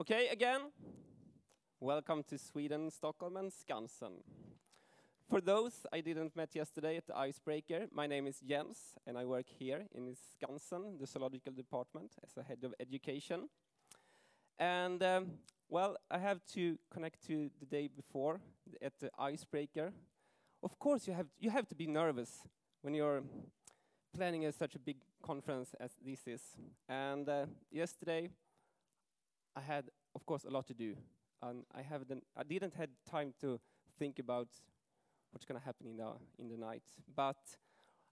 Okay, again, welcome to Sweden, Stockholm, and Skansen. For those I didn't met yesterday at the Icebreaker, my name is Jens, and I work here in Skansen, the zoological department, as a head of education. And um, well, I have to connect to the day before at the Icebreaker. Of course, you have you have to be nervous when you're planning a, such a big conference as this is. And uh, yesterday, I had, of course, a lot to do, and I haven't, I didn't had time to think about what's going to happen in the in the night. But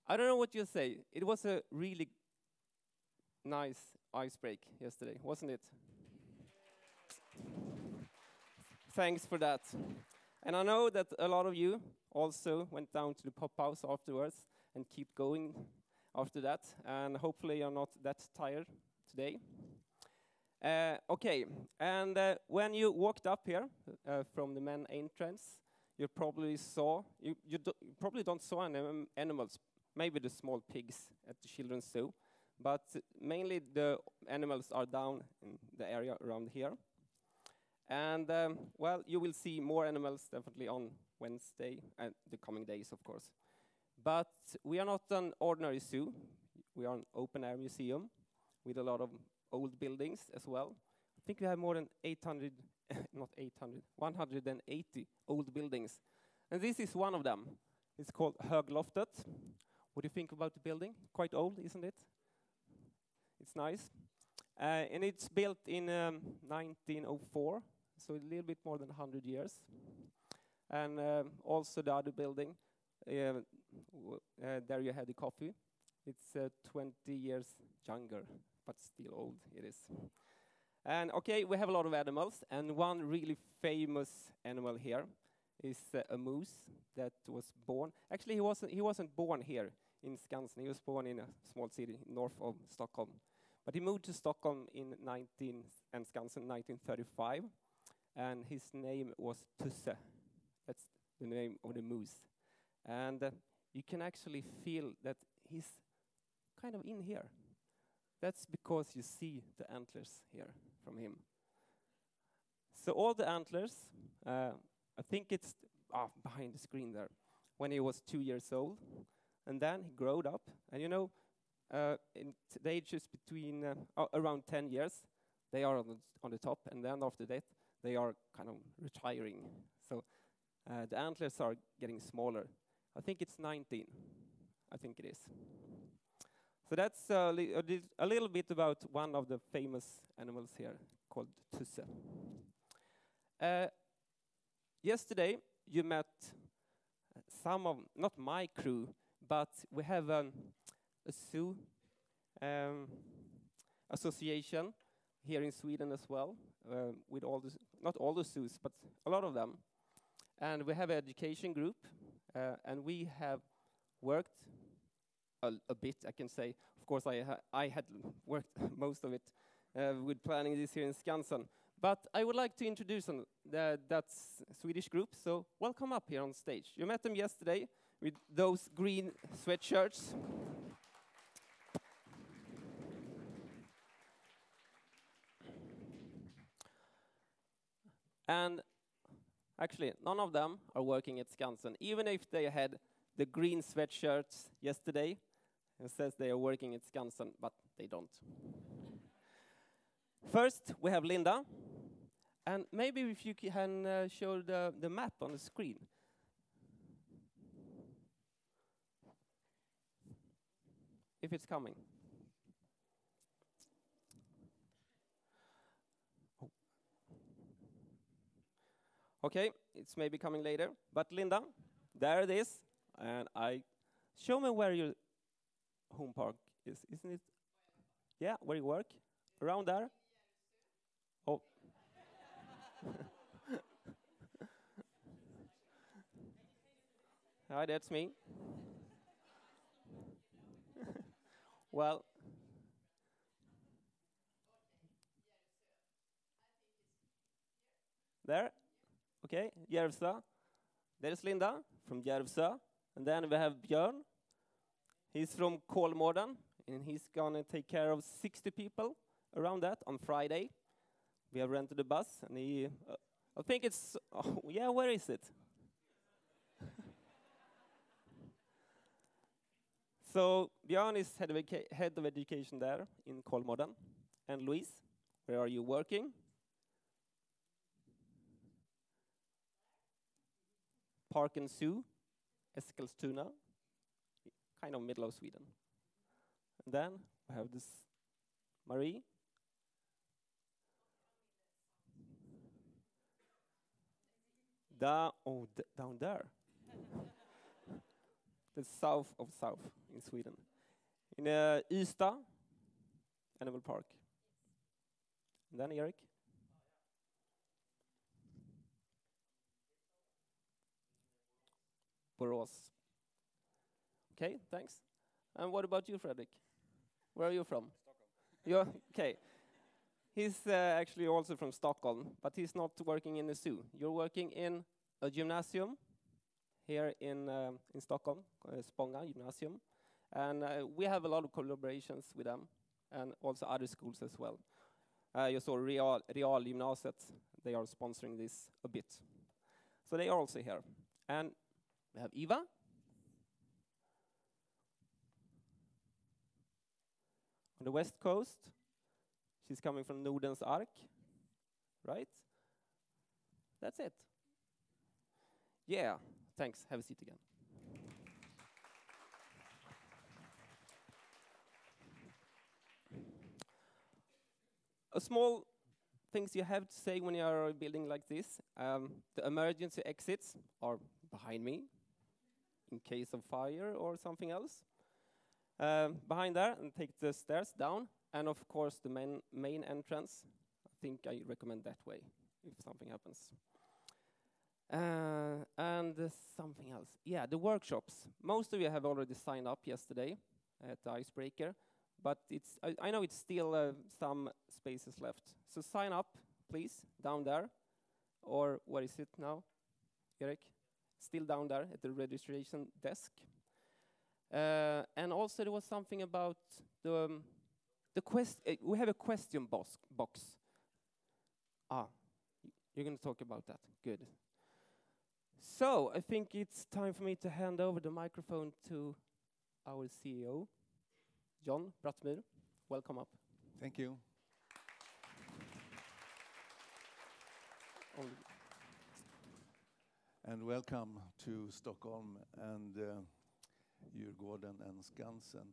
I don't know what you'll say. It was a really nice ice break yesterday, wasn't it? Thanks for that. And I know that a lot of you also went down to the pop house afterwards and keep going after that. And hopefully you're not that tired today. Uh, okay, and uh, when you walked up here uh, from the main entrance, you probably saw, you, you, do, you probably don't saw any animals, maybe the small pigs at the children's zoo, but mainly the animals are down in the area around here. And um, well, you will see more animals definitely on Wednesday and the coming days, of course. But we are not an ordinary zoo. We are an open air museum with a lot of old buildings as well. I think we have more than 800, not 800, 180 old buildings. And this is one of them. It's called Högloftet. What do you think about the building? Quite old, isn't it? It's nice. Uh, and it's built in um, 1904, so a little bit more than 100 years. And um, also the other building, uh, uh, there you had the coffee. It's uh, 20 years younger, but still old it is. And okay, we have a lot of animals, and one really famous animal here is uh, a moose that was born. Actually, he wasn't, he wasn't born here in Skansen. He was born in a small city north of Stockholm. But he moved to Stockholm in 19, and Skansen 1935, and his name was Tusse. That's the name of the moose. And uh, you can actually feel that he's kind of in here. That's because you see the antlers here from him. So all the antlers, uh, I think it's ah, behind the screen there, when he was two years old. And then he growed up. And you know, uh, in the ages between uh, around 10 years, they are on the, on the top. And then after that, they are kind of retiring. So uh, the antlers are getting smaller. I think it's 19. I think it is. So that's a, li a, little bit about one of the famous animals here called Tusse. Uh, yesterday, you met some of, not my crew, but we have um, a zoo um, association here in Sweden as well, uh, with all the, not all the zoos, but a lot of them. And we have an education group, uh, and we have worked a, a, bit, I can say. Of course, I, ha I had worked most of it uh, with planning this here in Skansen. But I would like to introduce the, that Swedish group, so welcome up here on stage. You met them yesterday with those green sweatshirts. And actually, none of them are working at Skansen, even if they had the green sweatshirts yesterday. It says they are working at Skansen, but they don't. First, we have Linda. And maybe if you can uh, show the, the map on the screen. If it's coming. Okay, it's maybe coming later. But Linda, there it is. And I show me where your home park is, isn't it? Yeah, where you work? Around there? Oh. Hi, that's me. well, there, okay, Järvsö. There's Linda from Järvsö. And then we have Björn. He's from Kolmården, and he's gonna take care of 60 people around that on Friday. we have rented a bus, and he, uh, I think it's, oh, yeah, where is it? so Björn is head of, head of education there in Kolmården, and Louise, where are you working? Park and Zoo, Eskilstuna, kind of middle of Sweden. And then we have this Marie. Da oh, down there. the south of south in Sweden. In uh, Ystad Animal Park. And then Eric. Borås. Okay, thanks. And what about you, Fredrik? Where are you from? Stockholm. You're, okay. He's uh, actually also from Stockholm, but he's not working in a zoo. You're working in a gymnasium here in, um, in Stockholm, uh, Gymnasium. And uh, we have a lot of collaborations with them, and also other schools as well. Uh, you saw Real, Real Gymnasiet, they are sponsoring this a bit. So they are also here. And we have Eva. On the west coast, she's coming from Nordens Ark, right? That's it. Yeah, thanks. Have a seat again. A small things you have to say when you are building like this. Um, the emergency exits are behind me in case of fire or something else. Um, behind there, and take the stairs down, and of course the main main entrance. I think I recommend that way if something happens. Uh, and uh, something else. Yeah, the workshops. Most of you have already signed up yesterday at the Icebreaker, but it's I, I know it's still uh, some spaces left. So sign up, please, down there, or where is it now, Eric? still down there at the registration desk. Uh, and also there was something about the um, the quest. Uh, we have a question box. Box. Ah, you're going to talk about that. Good. So I think it's time for me to hand over the microphone to our CEO, John Brattmyr. Welcome up. Thank you. and welcome to Stockholm and uh, Djurgården and Skansen.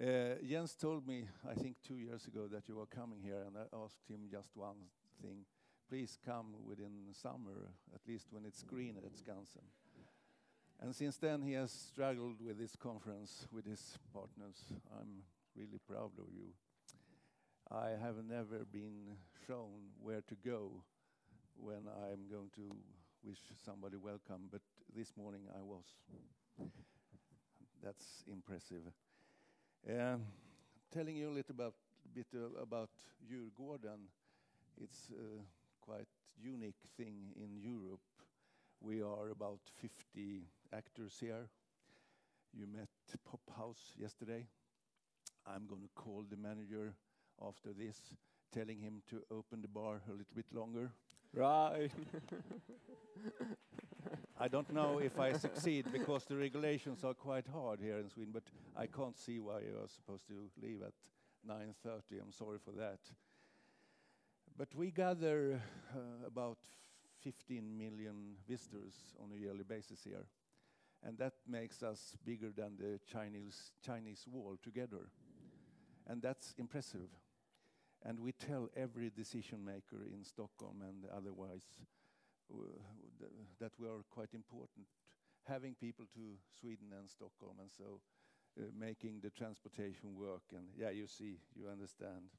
Uh, Jens told me, I think two years ago, that you were coming here, and I asked him just one thing. Please come within summer, at least when it's green at Skansen. And since then, he has struggled with this conference with his partners. I'm really proud of you. I have never been shown where to go when I'm going to wish somebody welcome, but this morning I was. That's impressive. Um, telling you a little about, bit uh, about Djurgården, it's a quite unique thing in Europe. We are about 50 actors here. You met Pop House yesterday. I'm going to call the manager after this, telling him to open the bar a little bit longer. Right. I don't know if I succeed because the regulations are quite hard here in Sweden, but I can't see why you are supposed to leave at 9.30. I'm sorry for that. But we gather uh, about 15 million visitors on a yearly basis here. And that makes us bigger than the Chinese, Chinese wall together. And that's impressive. And we tell every decision maker in Stockholm and otherwise that were quite important, having people to Sweden and Stockholm, and so uh, making the transportation work. And yeah, you see, you understand.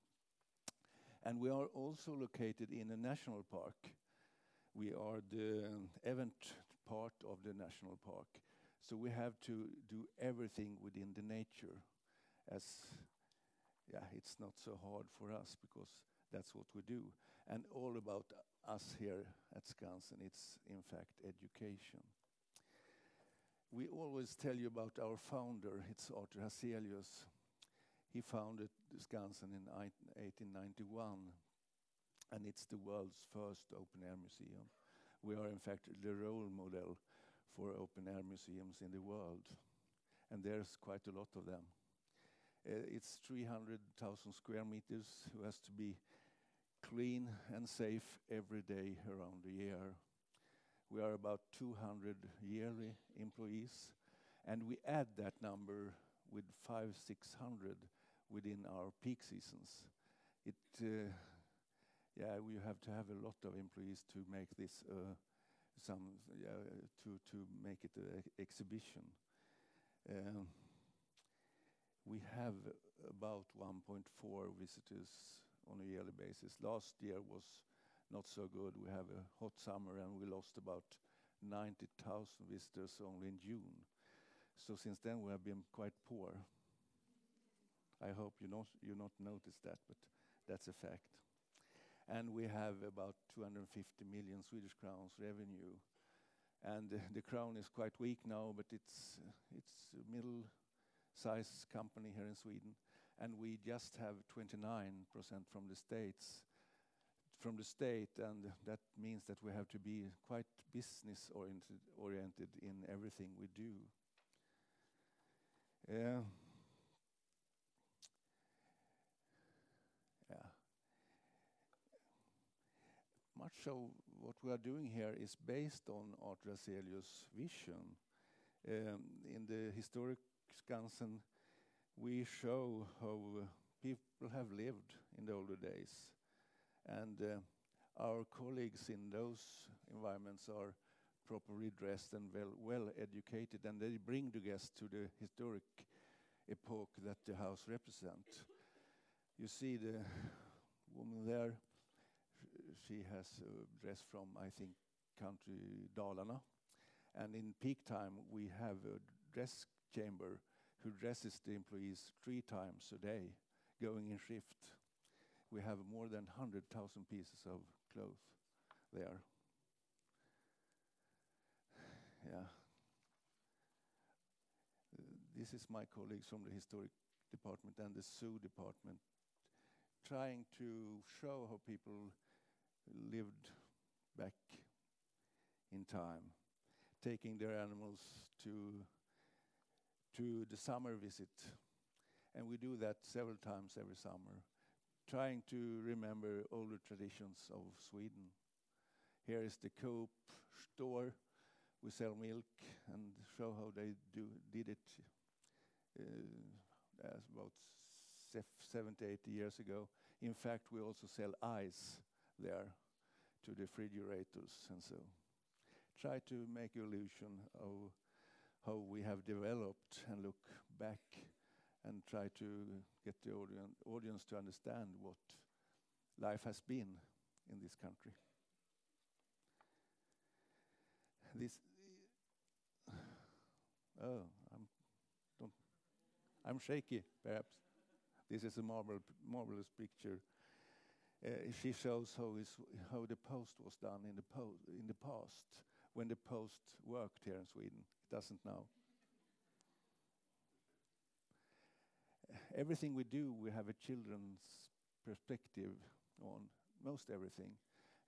And we are also located in a national park. We are the um, event part of the national park. So we have to do everything within the nature as yeah, it's not so hard for us because that's what we do. And all about us here at Skansen, it's in fact education. We always tell you about our founder, it's Arthur Hazelius. He founded Skansen in 1891. and it's the world's first open-air museum. We are, in fact, the role model for open-air museums in the world, and there's quite a lot of them. Uh, it's 300,000 square meters, who has to be clean and safe every day around the year. We are about 200 yearly employees, and we add that number with 500, 600 within our peak seasons. It, uh, yeah, we have to have a lot of employees to make this uh, some, yeah, to make it a exhibition. Um, we have about 1.4 visitors on a yearly basis. Last year was not so good. We have a hot summer, and we lost about 90,000 visitors only in June. So since then, we have been quite poor. I hope you not you not noticed that, but that's a fact. And we have about 250 million Swedish crowns revenue, and the crown is quite weak now, but it's a middle-sized company here in Sweden, and we just have 29% from the States, from the state, and that means that we have to be quite business-oriented in everything we do. Um, yeah. Much of what we are doing here is based on Arthur Hazelius' vision. Um, in the historic Skansen, we show how people have lived in the older days, and uh, our colleagues in those environments are properly dressed and well-educated, and they bring the guests to the historic epoch that the house represents. You see the woman there, she has a dress from, I think, country Dalarna, and in peak time, we have a dress chamber who dresses the employees three times a day, going in shift. We have more than 100,000 pieces of clothes there. Yeah. This is my colleagues from the historic department and the zoo department, trying to show how people lived back in time, taking their animals to the summer visit, and we do that several times every summer, trying to remember older traditions of Sweden. Here is the Coop store. We sell milk and show how they do, did it uh, as about 70, 80 years ago. In fact, we also sell ice there to the refrigerators, and so try to make illusion of how we have developed and look back and try to get the audience to understand what life has been in this country. This oh, I'm don't I'm shaky, perhaps. This is a marvel, marvelous picture. Uh, she shows how the post was done in the past, when the post worked here in Sweden. It doesn't now. Everything we do, we have a children's perspective on most everything,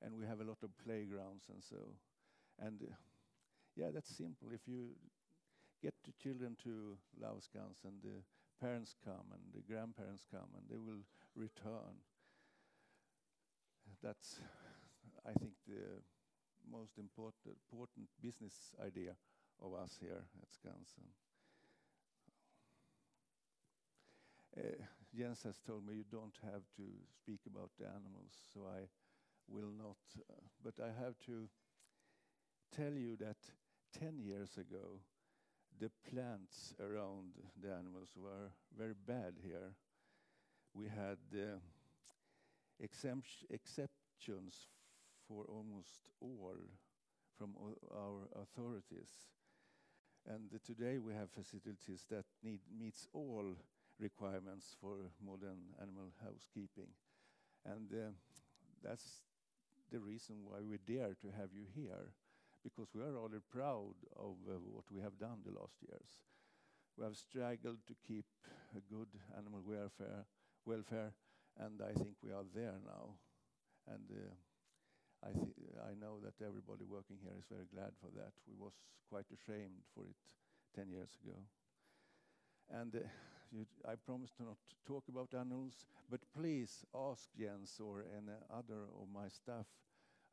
and we have a lot of playgrounds and so. And uh, yeah, that's simple. If you get the children to love and the parents come, and the grandparents come, and they will return. That's, I think, the most important business idea of us here at Skansen. Uh, Jens has told me you don't have to speak about the animals, so I will not. Uh, but I have to tell you that 10 years ago, the plants around the animals were very bad here. We had uh, exceptions for almost all from our authorities, and today we have facilities that meets all requirements for modern animal housekeeping. And that's the reason why we dare to have you here, because we are rather proud of what we have done the last years. We have struggled to keep a good animal welfare, and I think we are there now. and uh, I, I know that everybody working here is very glad for that. We was quite ashamed for it 10 years ago. And uh, you, I promise to not talk about animals, but please ask Jens or any other of my staff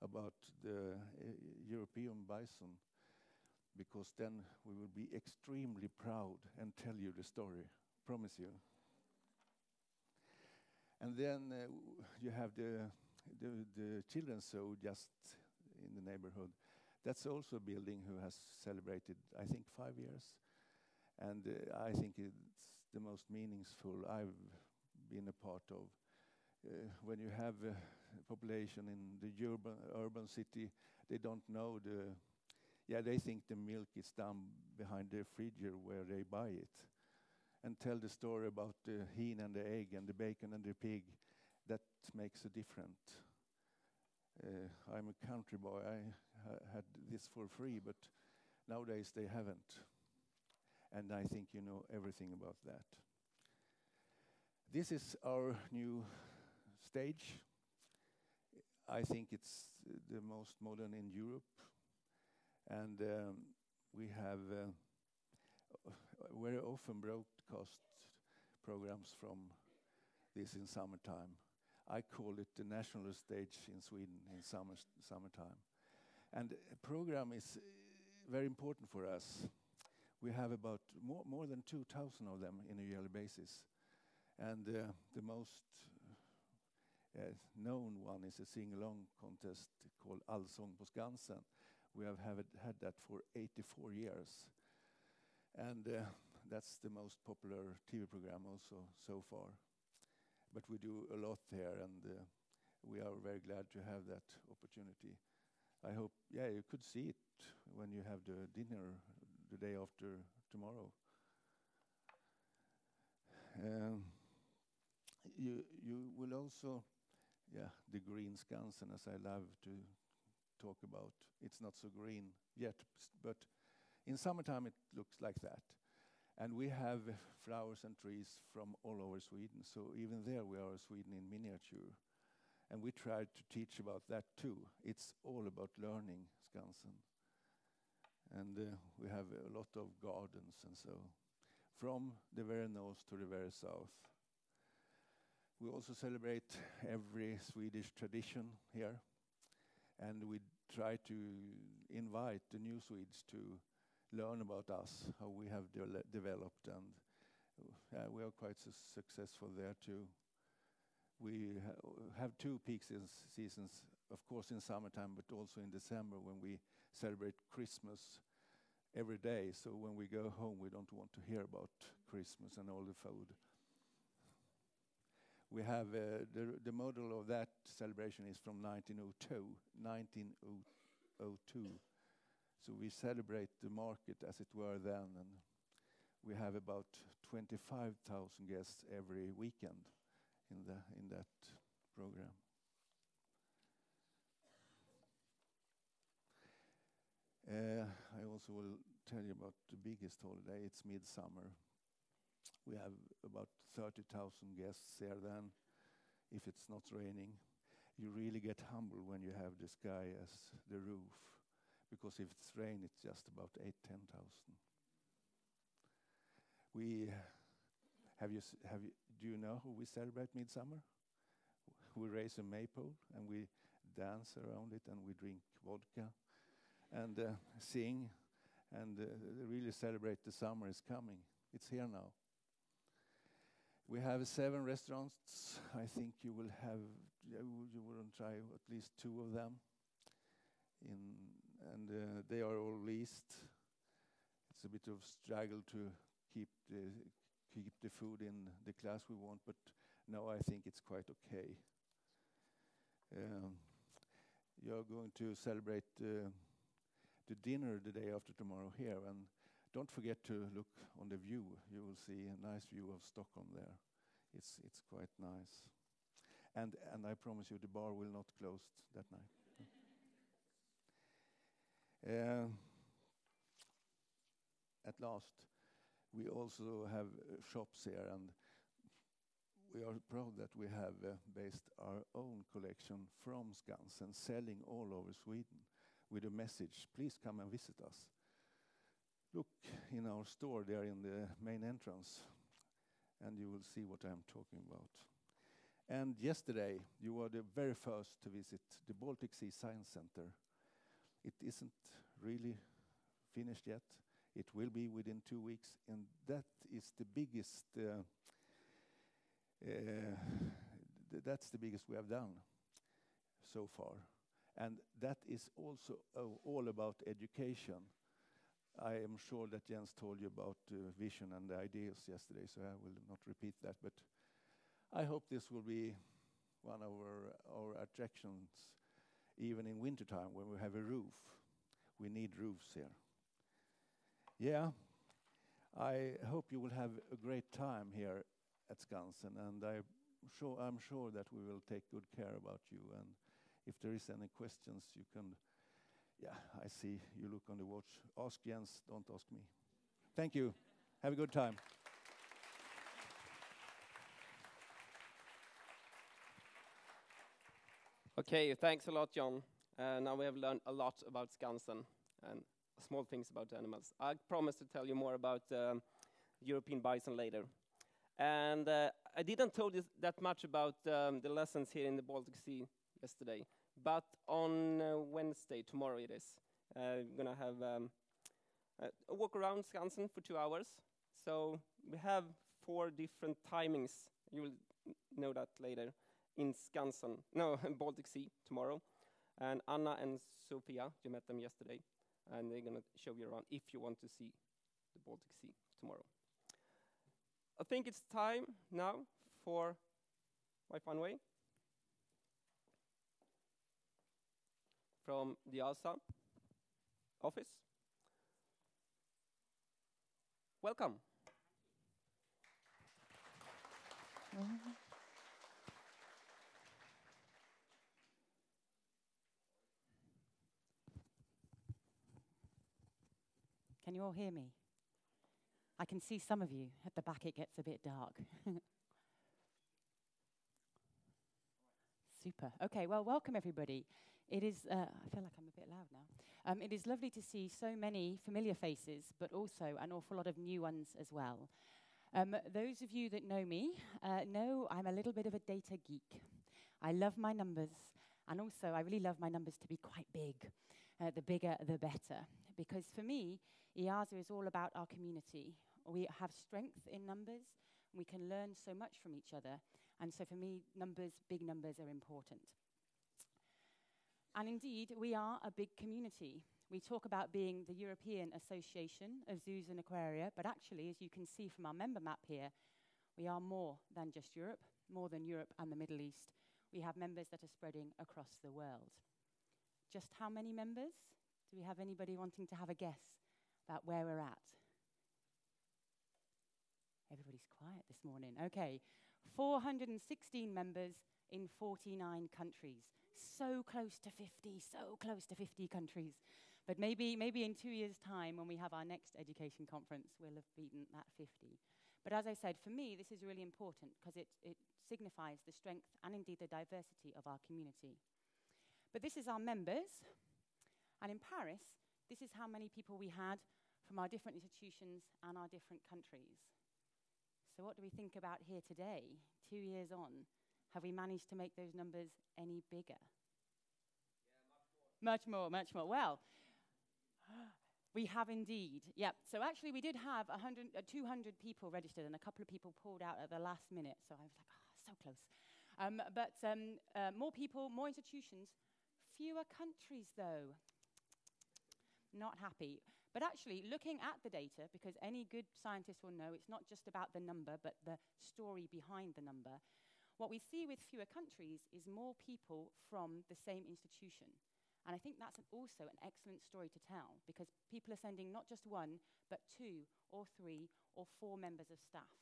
about the uh, European bison, because then we will be extremely proud and tell you the story. Promise you. And then uh, you have the, the, the children's zoo just in the neighborhood. That's also a building who has celebrated, I think, five years. And uh, I think it's the most meaningful I've been a part of. Uh, when you have a population in the urban, urban city, they don't know the, yeah, they think the milk is down behind the fridge where they buy it. And tell the story about the hen and the egg and the bacon and the pig, that makes a difference. Uh, I'm a country boy. I ha had this for free, but nowadays they haven't. And I think you know everything about that. This is our new stage. I think it's the most modern in Europe. And um, we have uh, very often broadcast programs from this in summertime. I call it the national stage in Sweden in summer, summertime. And program is uh, very important for us. We have about more, more than 2,000 of them in a yearly basis. And uh, the most uh, known one is a sing-along contest called Allsång på Skansen. We have, it, had that for 84 years. And uh, that's the most popular TV program also so far but we do a lot there, and uh, we are very glad to have that opportunity. I hope, yeah, you could see it when you have the dinner the day after tomorrow. Um, you you will also, yeah, the green Skansen, as I love to talk about. It's not so green yet, but in summertime it looks like that. And we have flowers and trees from all over Sweden, so even there we are Sweden in miniature. And we try to teach about that too. It's all about learning Skansen. And uh, we have a lot of gardens and so, from the very north to the very south. We also celebrate every Swedish tradition here, and we try to invite the new Swedes to learn about us, how we have de developed, and uh, we are quite su successful there too. We ha have two peak seasons, of course, in summertime, but also in December when we celebrate Christmas every day. So when we go home, we don't want to hear about Christmas and all the food. We have uh, the, the model of that celebration is from 1902. 1902 so we celebrate the market as it were then, and we have about 25,000 guests every weekend in, the, in that program. Uh, I also will tell you about the biggest holiday. It's midsummer. We have about 30,000 guests there then, if it's not raining. You really get humble when you have the sky as the roof because if it's rain, it's just about eight, ten thousand. We have you have you do you know who we celebrate midsummer? We raise a maypole and we dance around it and we drink vodka and uh, sing and uh, really celebrate the summer is coming. It's here now. We have seven restaurants. I think you will have you, will try at least two of them in and uh, they are all leased. It's a bit of struggle to keep the keep the food in the class we want, but now I think it's quite okay. Um, you're going to celebrate uh, the dinner the day after tomorrow here, and don't forget to look on the view. You will see a nice view of Stockholm there. It's it's quite nice, and and I promise you the bar will not close that night. Uh, at last, we also have uh, shops here, and we are proud that we have uh, based our own collection from Skansen, selling all over Sweden with a message, please come and visit us. Look in our store there in the main entrance, and you will see what I'm talking about. And yesterday, you were the very first to visit the Baltic Sea Science Center. It isn't really finished yet. It will be within two weeks, and that is the biggest. Uh, uh, th that's the biggest we have done so far, and that is also uh, all about education. I am sure that Jens told you about vision and the ideas yesterday, so I will not repeat that. But I hope this will be one of our, our attractions, even in wintertime when we have a roof. We need roofs here. Yeah, I hope you will have a great time here at Skansen, and I'm sure, I'm sure that we will take good care about you. And if there is any questions, you can, yeah, I see you look on the watch. Ask Jens, don't ask me. Thank you. Have a good time. Okay, thanks a lot, John. Uh, now we have learned a lot about Skansen and small things about animals. I promise to tell you more about um, European bison later. And uh, I didn't tell you that much about um, the lessons here in the Baltic Sea yesterday, but on uh, Wednesday, tomorrow it is, uh, we're gonna have um, a walk around Skansen for two hours. So we have four different timings. You will know that later in Skansen, no, Baltic Sea tomorrow. And Anna and Sophia, you met them yesterday, and they're gonna show you around if you want to see the Baltic Sea tomorrow. I think it's time now for Myfanwy from the EAZA office. Welcome. Mm-hmm. Can you all hear me? I can see some of you. At the back, it gets a bit dark. Super. Okay, well, welcome everybody. It is, uh, I feel like I'm a bit loud now. Um, it is lovely to see so many familiar faces, but also an awful lot of new ones as well. Um, those of you that know me uh, know I'm a little bit of a data geek. I love my numbers, and also I really love my numbers to be quite big. Uh, the bigger, the better. Because for me, EAZA is all about our community. We have strength in numbers. We can learn so much from each other. And so for me, numbers, big numbers are important. And indeed, we are a big community. We talk about being the European Association of Zoos and Aquaria, but actually, as you can see from our member map here, we are more than just Europe, more than Europe and the Middle East. We have members that are spreading across the world. Just how many members? Do we have anybody wanting to have a guess about where we're at? Everybody's quiet this morning. Okay, 416 members in 49 countries. So close to 50, so close to 50 countries. But maybe, maybe in two years' time, when we have our next education conference, we'll have beaten that 50. But as I said, for me, this is really important because it, it signifies the strength and indeed the diversity of our community. But this is our members. And in Paris, this is how many people we had from our different institutions and our different countries. So, what do we think about here today, two years on? Have we managed to make those numbers any bigger? Yeah, much more. Much more, much more. Well, we have indeed. Yep. So actually, we did have 100, uh, 200 people registered, and a couple of people pulled out at the last minute. So I was like, oh, so close. Um, but um, uh, more people, more institutions, fewer countries, though. Not happy. But actually, looking at the data, because any good scientist will know it's not just about the number, but the story behind the number. What we see with fewer countries is more people from the same institution. And I think that's an also an excellent story to tell because people are sending not just one, but two or three or four members of staff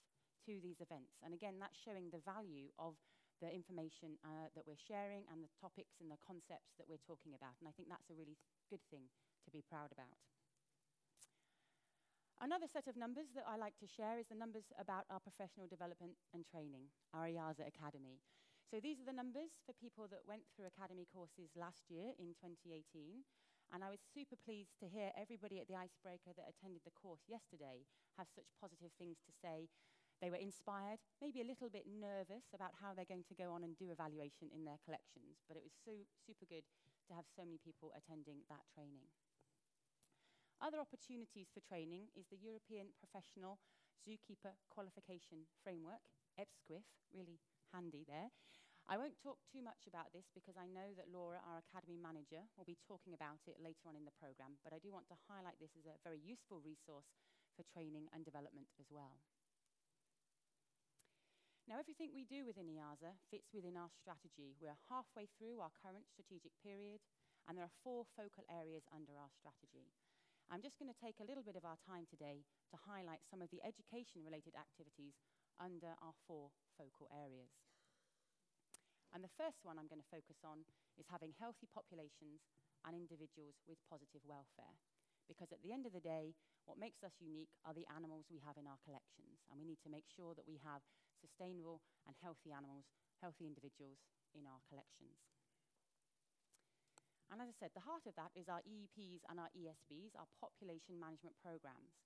to these events. And again, that's showing the value of the information uh, that we're sharing and the topics and the concepts that we're talking about. And I think that's a really th good thing to be proud about. Another set of numbers that I like to share is the numbers about our professional development and training, our EAZA Academy. So these are the numbers for people that went through academy courses last year in 2018. And I was super pleased to hear everybody at the Icebreaker that attended the course yesterday have such positive things to say. They were inspired, maybe a little bit nervous about how they're going to go on and do evaluation in their collections, but it was so super good to have so many people attending that training. Other opportunities for training is the European Professional Zookeeper Qualification Framework, EPSQUIF, really handy there. I won't talk too much about this because I know that Laura, our Academy Manager, will be talking about it later on in the programme, but I do want to highlight this as a very useful resource for training and development as well. Now, everything we do within EAZA fits within our strategy. We're halfway through our current strategic period, and there are four focal areas under our strategy. I'm just going to take a little bit of our time today to highlight some of the education-related activities under our four focal areas. And the first one I'm going to focus on is having healthy populations and individuals with positive welfare. Because at the end of the day, what makes us unique are the animals we have in our collections. And we need to make sure that we have sustainable and healthy animals, healthy individuals in our collections. And as I said, the heart of that is our EEPs and our ESBs, our population management programs.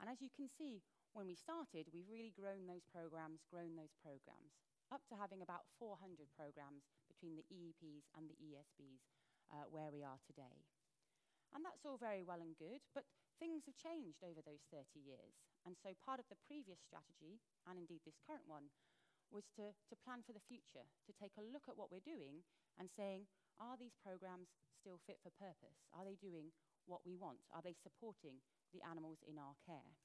And as you can see, when we started, we've really grown those programs, grown those programs up to having about 400 programs between the EEPs and the ESBs uh, where we are today. And that's all very well and good, but things have changed over those 30 years. And so part of the previous strategy, and indeed this current one, was to, to plan for the future, to take a look at what we're doing and saying, are these programs still fit for purpose? Are they doing what we want? Are they supporting the animals in our care?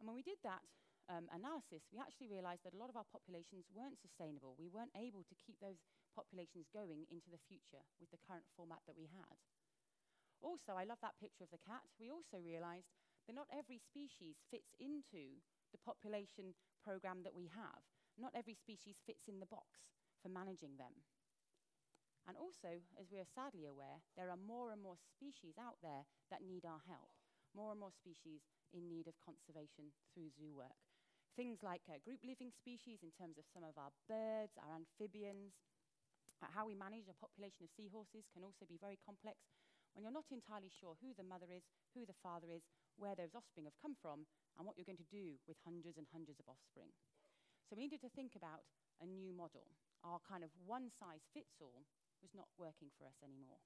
And when we did that, um, analysis, we actually realized that a lot of our populations weren't sustainable. We weren't able to keep those populations going into the future with the current format that we had. Also, I love that picture of the cat. We also realized that not every species fits into the population program that we have. Not every species fits in the box for managing them. And also, as we are sadly aware, there are more and more species out there that need our help, more and more species in need of conservation through zoo work. Things like uh, group living species in terms of some of our birds, our amphibians. Uh, how we manage a population of seahorses can also be very complex when you're not entirely sure who the mother is, who the father is, where those offspring have come from, and what you're going to do with hundreds and hundreds of offspring. So we needed to think about a new model. Our kind of one size fits all was not working for us anymore.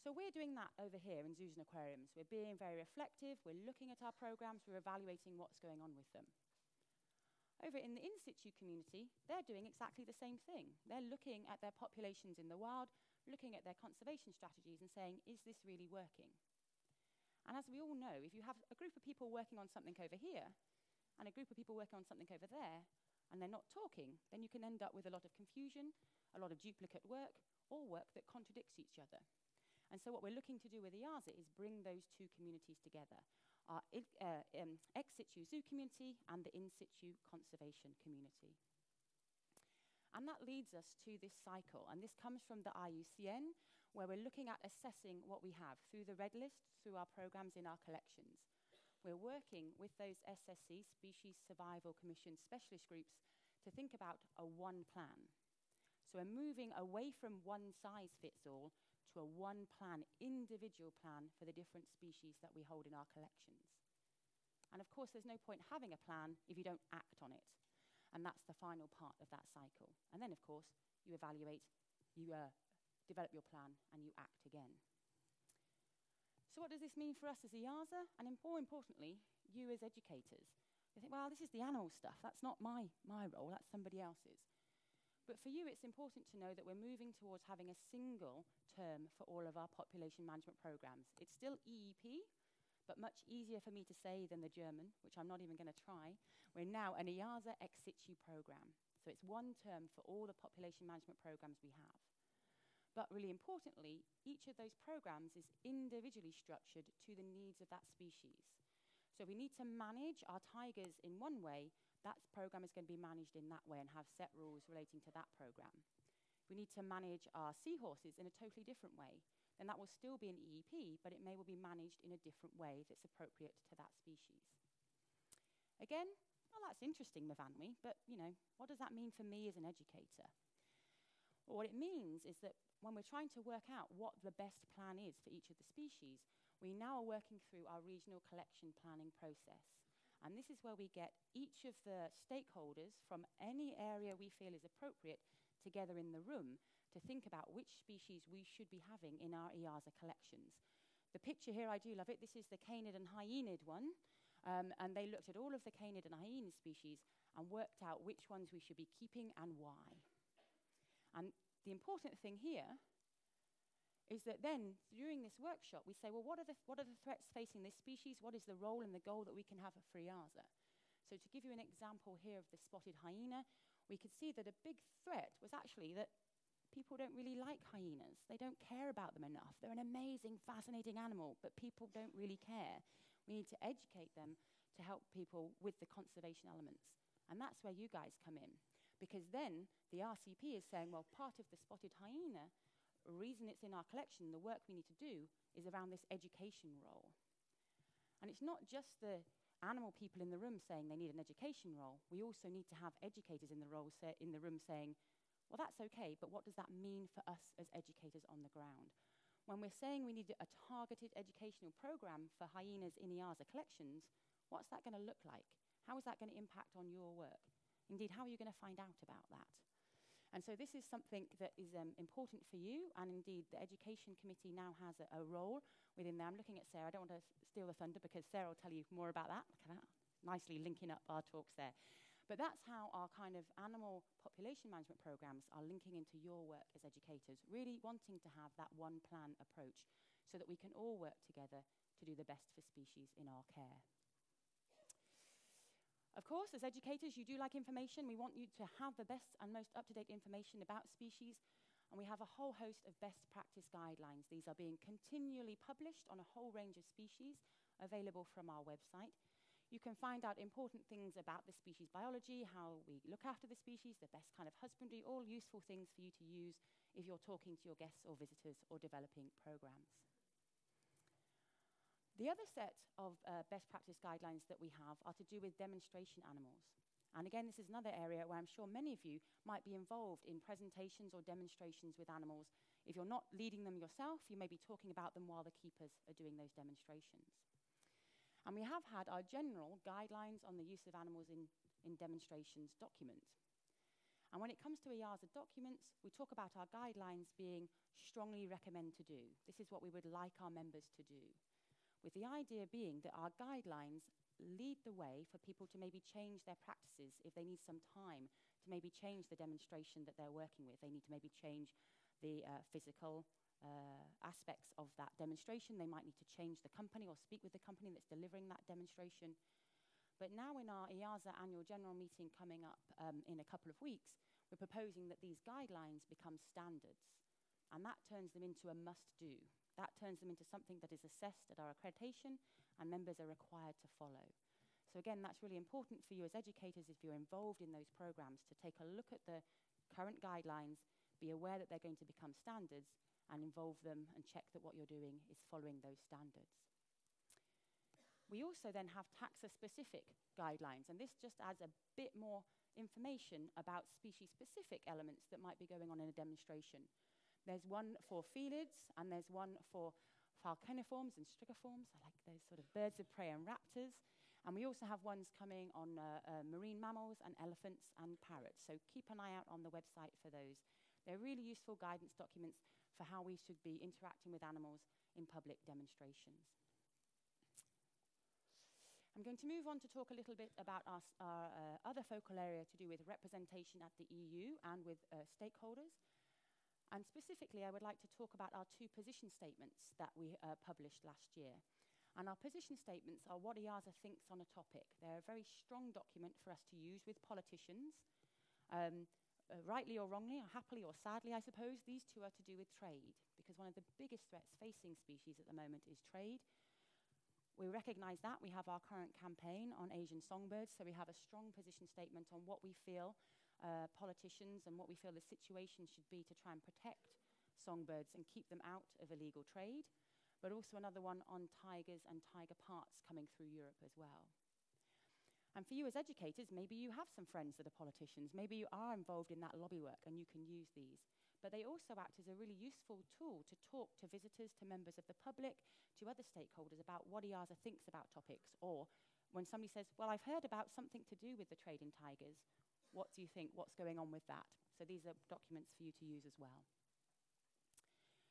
So we're doing that over here in zoos and aquariums. We're being very reflective, we're looking at our programs, we're evaluating what's going on with them. Over in the in situ community, they're doing exactly the same thing. They're looking at their populations in the wild, looking at their conservation strategies and saying, is this really working? And as we all know, if you have a group of people working on something over here and a group of people working on something over there, and they're not talking, then you can end up with a lot of confusion, a lot of duplicate work, or work that contradicts each other. And so what we're looking to do with EAZA is bring those two communities together, our uh, um, ex situ zoo community and the in situ conservation community. And that leads us to this cycle. And this comes from the IUCN, where we're looking at assessing what we have through the red list, through our programs in our collections. We're working with those SSC, Species Survival Commission specialist groups, to think about a one plan. So we're moving away from one size fits all to a one plan, individual plan for the different species that we hold in our collections. And of course, there's no point having a plan if you don't act on it. And that's the final part of that cycle. And then, of course, you evaluate, you uh, develop your plan, and you act again. So, what does this mean for us as EAZA? And more importantly, you as educators. You think, well, this is the animal stuff. That's not my, my role, that's somebody else's. But for you, it's important to know that we're moving towards having a single term for all of our population management programs. It's still EEP, but much easier for me to say than the German, which I'm not even going to try. We're now an EAZA ex situ program. So it's one term for all the population management programs we have. But really importantly, each of those programs is individually structured to the needs of that species. So we need to manage our tigers in one way, that program is going to be managed in that way and have set rules relating to that program. We need to manage our seahorses in a totally different way. then that will still be an EEP, but it may well be managed in a different way that's appropriate to that species. Again, well, that's interesting, Myfanwy, but you know, what does that mean for me as an educator? Well, what it means is that when we're trying to work out what the best plan is for each of the species, we now are working through our regional collection planning process. And this is where we get each of the stakeholders from any area we feel is appropriate together in the room to think about which species we should be having in our EAZA collections. The picture here, I do love it. This is the canid and hyaenid one. Um, and they looked at all of the canid and hyaenid species and worked out which ones we should be keeping and why. And the important thing here is that then during this workshop we say, well, what are the, what are the threats facing this species? What is the role and the goal that we can have for EAZA? So to give you an example here of the spotted hyena, we could see that a big threat was actually that people don't really like hyenas. They don't care about them enough. They're an amazing, fascinating animal, but people don't really care. We need to educate them to help people with the conservation elements. And that's where you guys come in. Because then the RCP is saying, well, part of the spotted hyena, the reason it's in our collection, the work we need to do, is around this education role. And it's not just the animal people in the room saying they need an education role, we also need to have educators in the, role in the room saying, well, that's okay, but what does that mean for us as educators on the ground? When we're saying we need a targeted educational program for hyenas in EAZA collections, what's that going to look like? How is that going to impact on your work? Indeed, how are you going to find out about that? And so this is something that is um, important for you, and indeed the Education Committee now has a, a, role within there. I'm looking at Sarah. I don't want to steal the thunder because Sarah will tell you more about that. Nicely linking up our talks there. But that's how our kind of animal population management programs are linking into your work as educators, really wanting to have that one plan approach so that we can all work together to do the best for species in our care. Of course, as educators, you do like information. We want you to have the best and most up-to-date information about species, and we have a whole host of best practice guidelines. These are being continually published on a whole range of species available from our website. You can find out important things about the species biology, how we look after the species, the best kind of husbandry, all useful things for you to use if you're talking to your guests or visitors or developing programs. The other set of uh, best practice guidelines that we have are to do with demonstration animals. And again, this is another area where I'm sure many of you might be involved in presentations or demonstrations with animals. If you're not leading them yourself, you may be talking about them while the keepers are doing those demonstrations. And we have had our general guidelines on the use of animals in, in demonstrations document. And when it comes to EAZA documents, we talk about our guidelines being strongly recommend to do. This is what we would like our members to do with the idea being that our guidelines lead the way for people to maybe change their practices if they need some time to maybe change the demonstration that they're working with. They need to maybe change the uh, physical uh, aspects of that demonstration. They might need to change the company or speak with the company that's delivering that demonstration. But now in our EAZA annual general meeting coming up um, in a couple of weeks, we're proposing that these guidelines become standards. And that turns them into a must-do. Turns them into something that is assessed at our accreditation and members are required to follow. So again, that's really important for you as educators if you're involved in those programs to take a look at the current guidelines, be aware that they're going to become standards and involve them and check that what you're doing is following those standards. We also then have taxa-specific guidelines, and this just adds a bit more information about species-specific elements that might be going on in a demonstration. There's one for felids, and there's one for falconiforms and strigiforms. I like those sort of birds of prey and raptors. And we also have ones coming on uh, uh, marine mammals and elephants and parrots. So keep an eye out on the website for those. They're really useful guidance documents for how we should be interacting with animals in public demonstrations. I'm going to move on to talk a little bit about our, our uh, other focal area to do with representation at the EU and with uh, stakeholders. And specifically, I would like to talk about our two position statements that we uh, published last year. And our position statements are what EAZA thinks on a topic. They're a very strong document for us to use with politicians. Um, uh, rightly or wrongly, or happily or sadly, I suppose, these two are to do with trade, because one of the biggest threats facing species at the moment is trade. We recognise that. We have our current campaign on Asian songbirds, so we have a strong position statement on what we feel uh, politicians and what we feel the situation should be to try and protect songbirds and keep them out of illegal trade, but also another one on tigers and tiger parts coming through Europe as well. And for you as educators, maybe you have some friends that are politicians. Maybe you are involved in that lobby work and you can use these. But they also act as a really useful tool to talk to visitors, to members of the public, to other stakeholders about what EAZA thinks about topics. Or when somebody says, Well, I've heard about something to do with the trade in tigers. What do you think? What's going on with that? So these are documents for you to use as well.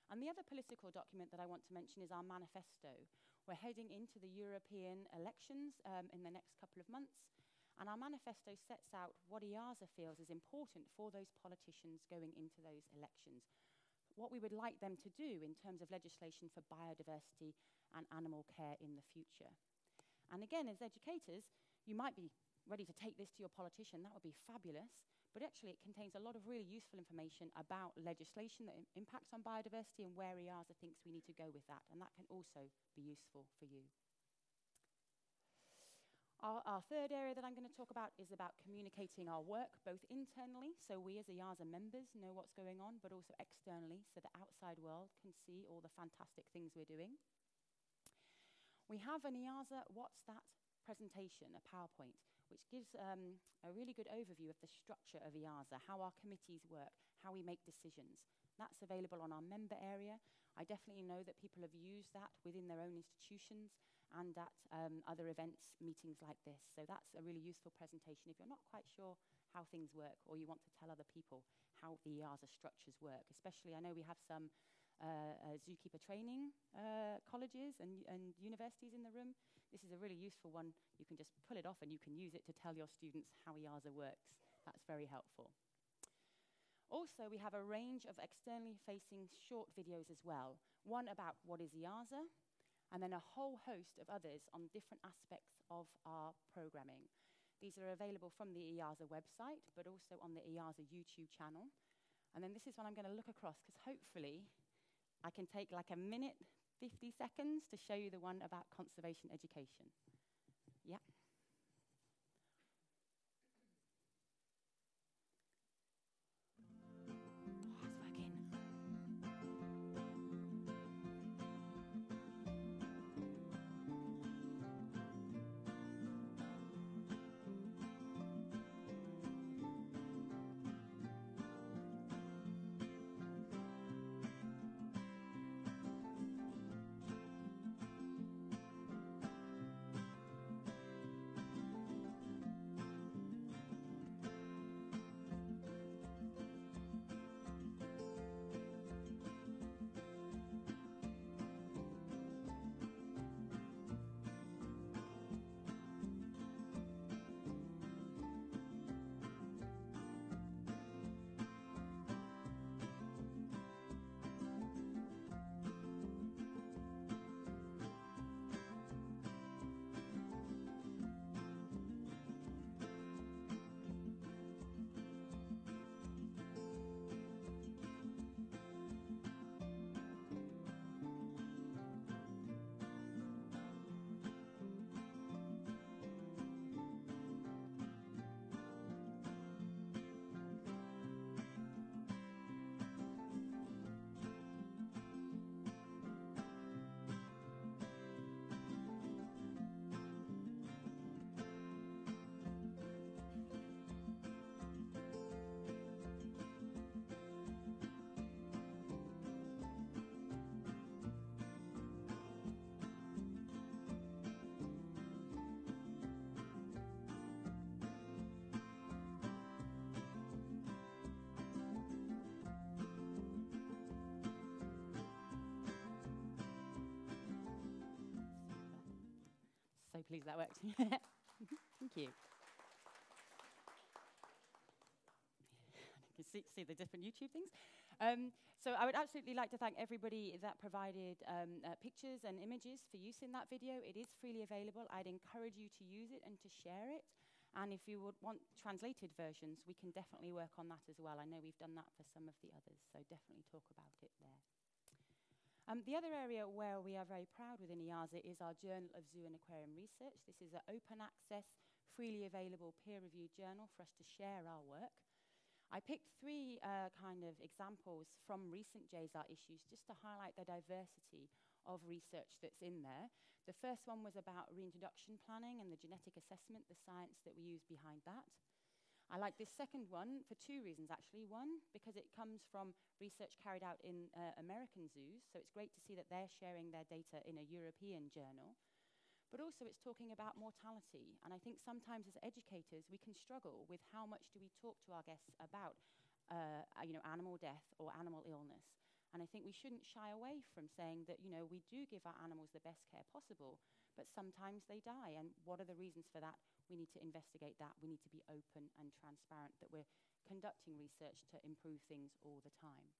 And the other political document that I want to mention is our manifesto. We're heading into the European elections um, in the next couple of months, and our manifesto sets out what EAZA feels is important for those politicians going into those elections. What we would like them to do in terms of legislation for biodiversity and animal care in the future. And again, as educators, you might be ready to take this to your politician. That would be fabulous but actually it contains a lot of really useful information about legislation that impacts on biodiversity and where EAZA thinks we need to go with that, and that can also be useful for you. Our, our, third area that I'm going to talk about is about communicating our work, both internally, so we as EAZA members know what's going on, but also externally, so the outside world can see all the fantastic things we're doing. We have an EAZA What's That presentation, a PowerPoint, which gives um, a really good overview of the structure of EAZA, how our committees work, how we make decisions. That's available on our member area. I definitely know that people have used that within their own institutions and at um, other events, meetings like this. So that's a really useful presentation if you're not quite sure how things work or you want to tell other people how the EAZA structures work. Especially, I know we have some uh, uh, zookeeper training uh, colleges and, and universities in the room. This is a really useful one. You can just pull it off and you can use it to tell your students how EAZA works. That's very helpful. Also, we have a range of externally facing short videos as well. One about what is EAZA, and then a whole host of others on different aspects of our programming. These are available from the EAZA website, but also on the EAZA YouTube channel. And then this is what I'm going to look across, because hopefully I can take like a minute 50 seconds to show you the one about conservation education. That worked. Thank you. You can see, see the different YouTube things. Um, so I would absolutely like to thank everybody that provided um, uh, pictures and images for use in that video. It is freely available. I'd encourage you to use it and to share it. And if you would want translated versions, we can definitely work on that as well. I know we've done that for some of the others, so definitely talk about it there. Um, the other area where we are very proud within EAZA is our Journal of Zoo and Aquarium Research. This is an open access, freely available peer-reviewed journal for us to share our work. I picked three uh, kind of examples from recent JZAR issues just to highlight the diversity of research that's in there. The first one was about reintroduction planning and the genetic assessment, the science that we use behind that. I like this second one for two reasons, actually. One, because it comes from research carried out in uh, American zoos, so it's great to see that they're sharing their data in a European journal. But also, it's talking about mortality. And I think sometimes as educators, we can struggle with how much do we talk to our guests about uh, you know, animal death or animal illness. And I think we shouldn't shy away from saying that, you know, we do give our animals the best care possible, but sometimes they die. And what are the reasons for that? We need to investigate that. We need to be open and transparent that we're conducting research to improve things all the time.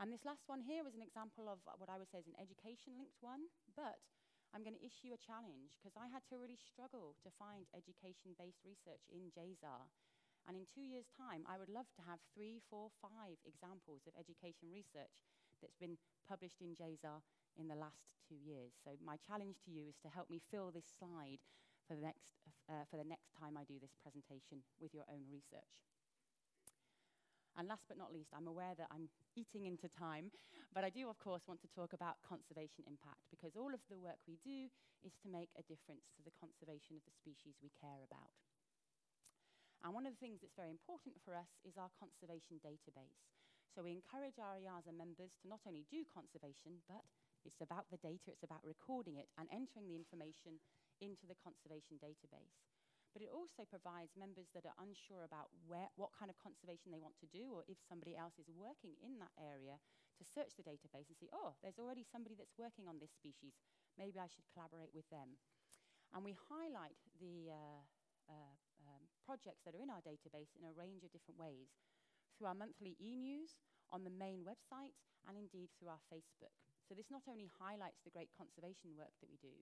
And this last one here is an example of what I would say is an education linked one, but I'm going to issue a challenge because I had to really struggle to find education based research in JZAR. And in two years' time, I would love to have three, four, five examples of education research that's been published in JZAR in the last two years. So my challenge to you is to help me fill this slide for the next, uh, for the next time I do this presentation with your own research. And last but not least, I'm aware that I'm eating into time, but I do, of course, want to talk about conservation impact because all of the work we do is to make a difference to the conservation of the species we care about. And one of the things that's very important for us is our conservation database. So we encourage our EAZA members to not only do conservation, but it's about the data, it's about recording it and entering the information into the conservation database. But it also provides members that are unsure about where, what kind of conservation they want to do, or if somebody else is working in that area, to search the database and see, oh, there's already somebody that's working on this species. Maybe I should collaborate with them. And we highlight the uh, uh, um, projects that are in our database in a range of different ways through our monthly e-news, on the main website, and indeed through our Facebook. So this not only highlights the great conservation work that we do,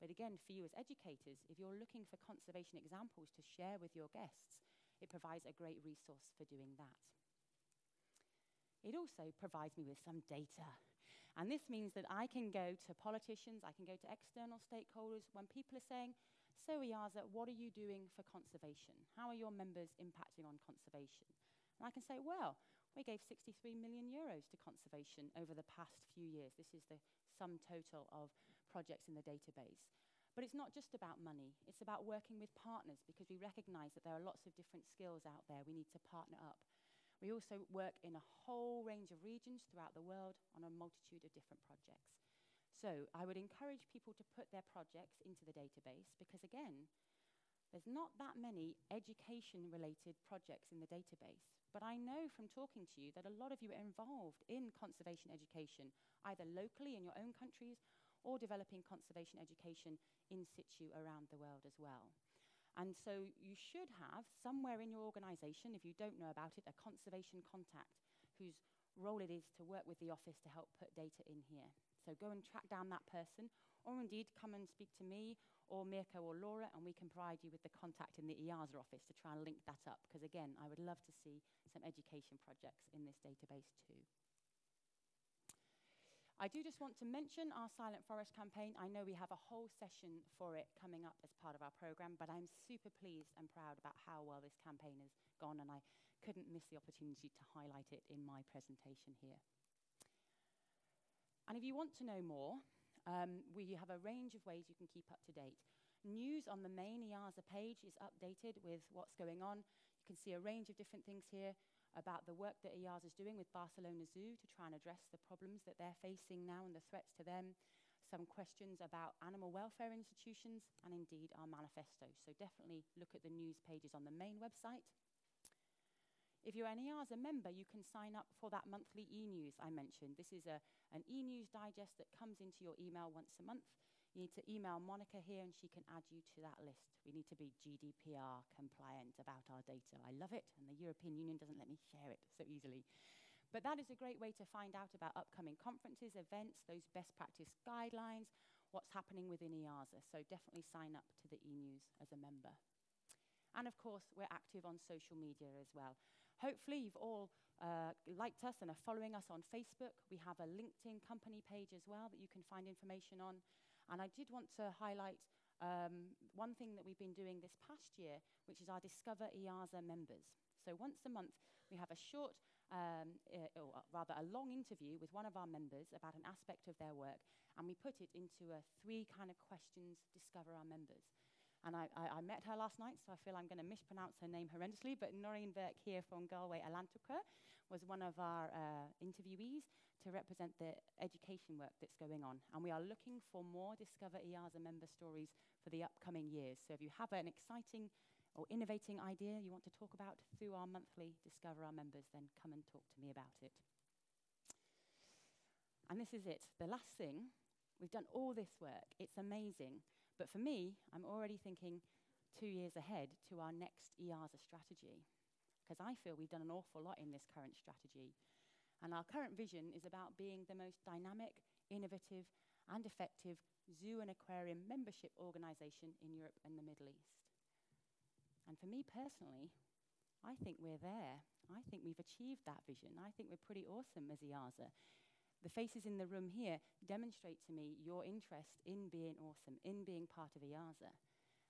but again, for you as educators, if you're looking for conservation examples to share with your guests, it provides a great resource for doing that. It also provides me with some data. And this means that I can go to politicians, I can go to external stakeholders when people are saying, so what are you doing for conservation? How are your members impacting on conservation? And I can say, well, we gave 63 million euros to conservation over the past few years. This is the sum total of projects in the database. But it's not just about money, it's about working with partners because we recognize that there are lots of different skills out there. We need to partner up. We also work in a whole range of regions throughout the world on a multitude of different projects. So I would encourage people to put their projects into the database because, again, there's not that many education related projects in the database. But I know from talking to you that a lot of you are involved in conservation education, either locally in your own countries or developing conservation education in situ around the world as well. And so you should have somewhere in your organization, if you don't know about it, a conservation contact whose role it is to work with the office to help put data in here. So go and track down that person, or indeed come and speak to me or Mirko or Laura, and we can provide you with the contact in the EAZA office to try and link that up. Because again, I would love to see some education projects in this database too. I do just want to mention our Silent Forest campaign. I know we have a whole session for it coming up as part of our program, but I'm super pleased and proud about how well this campaign has gone, and I couldn't miss the opportunity to highlight it in my presentation here. And if you want to know more, um, we have a range of ways you can keep up to date. News on the main EAZA page is updated with what's going on. You can see a range of different things here about the work that EAZA is doing with Barcelona Zoo to try and address the problems that they're facing now and the threats to them. Some questions about animal welfare institutions and indeed our manifesto. So definitely look at the news pages on the main website. If you're an EAZA member, you can sign up for that monthly e-news I mentioned. This is a, an e-news digest that comes into your email once a month. You need to email Monica here and she can add you to that list. We need to be GDPR compliant about our data. I love it, and the European Union doesn't let me share it so easily. But that is a great way to find out about upcoming conferences, events, those best practice guidelines, what's happening within EAZA. So definitely sign up to the e-news as a member. And of course, we're active on social media as well. Hopefully, you've all uh, liked us and are following us on Facebook. We have a LinkedIn company page as well that you can find information on. And I did want to highlight um, one thing that we've been doing this past year, which is our Discover EAZA members. So once a month, we have a short, um, uh, or rather a long interview with one of our members about an aspect of their work, and we put it into a three kind of questions, discover our members. And I, I, I met her last night, so I feel I'm going to mispronounce her name horrendously, but Noreen Burke here from Galway Atlantaquaria was one of our uh, interviewees to represent the education work that's going on. And we are looking for more Discover EAZA member stories for the upcoming years. So if you have an exciting or innovating idea you want to talk about through our monthly Discover Our members, then come and talk to me about it. And this is it, the last thing. We've done all this work, it's amazing. But for me, I'm already thinking two years ahead to our next EAZA strategy, because I feel we've done an awful lot in this current strategy. And our current vision is about being the most dynamic, innovative, and effective zoo and aquarium membership organisation in Europe and the Middle East. And for me personally, I think we're there. I think we've achieved that vision. I think we're pretty awesome as EAZA. The faces in the room here demonstrate to me your interest in being awesome, in being part of EAZA.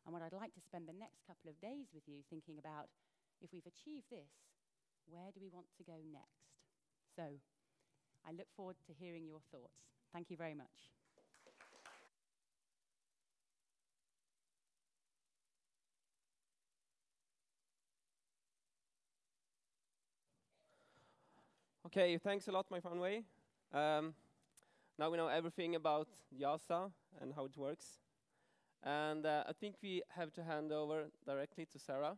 And what I'd like to spend the next couple of days with you thinking about if we've achieved this, where do we want to go next? So I look forward to hearing your thoughts. Thank you very much. Okay, thanks a lot, Myfanwy. Um, now we know everything about EAZA and how it works. And uh, I think we have to hand over directly to Sarah.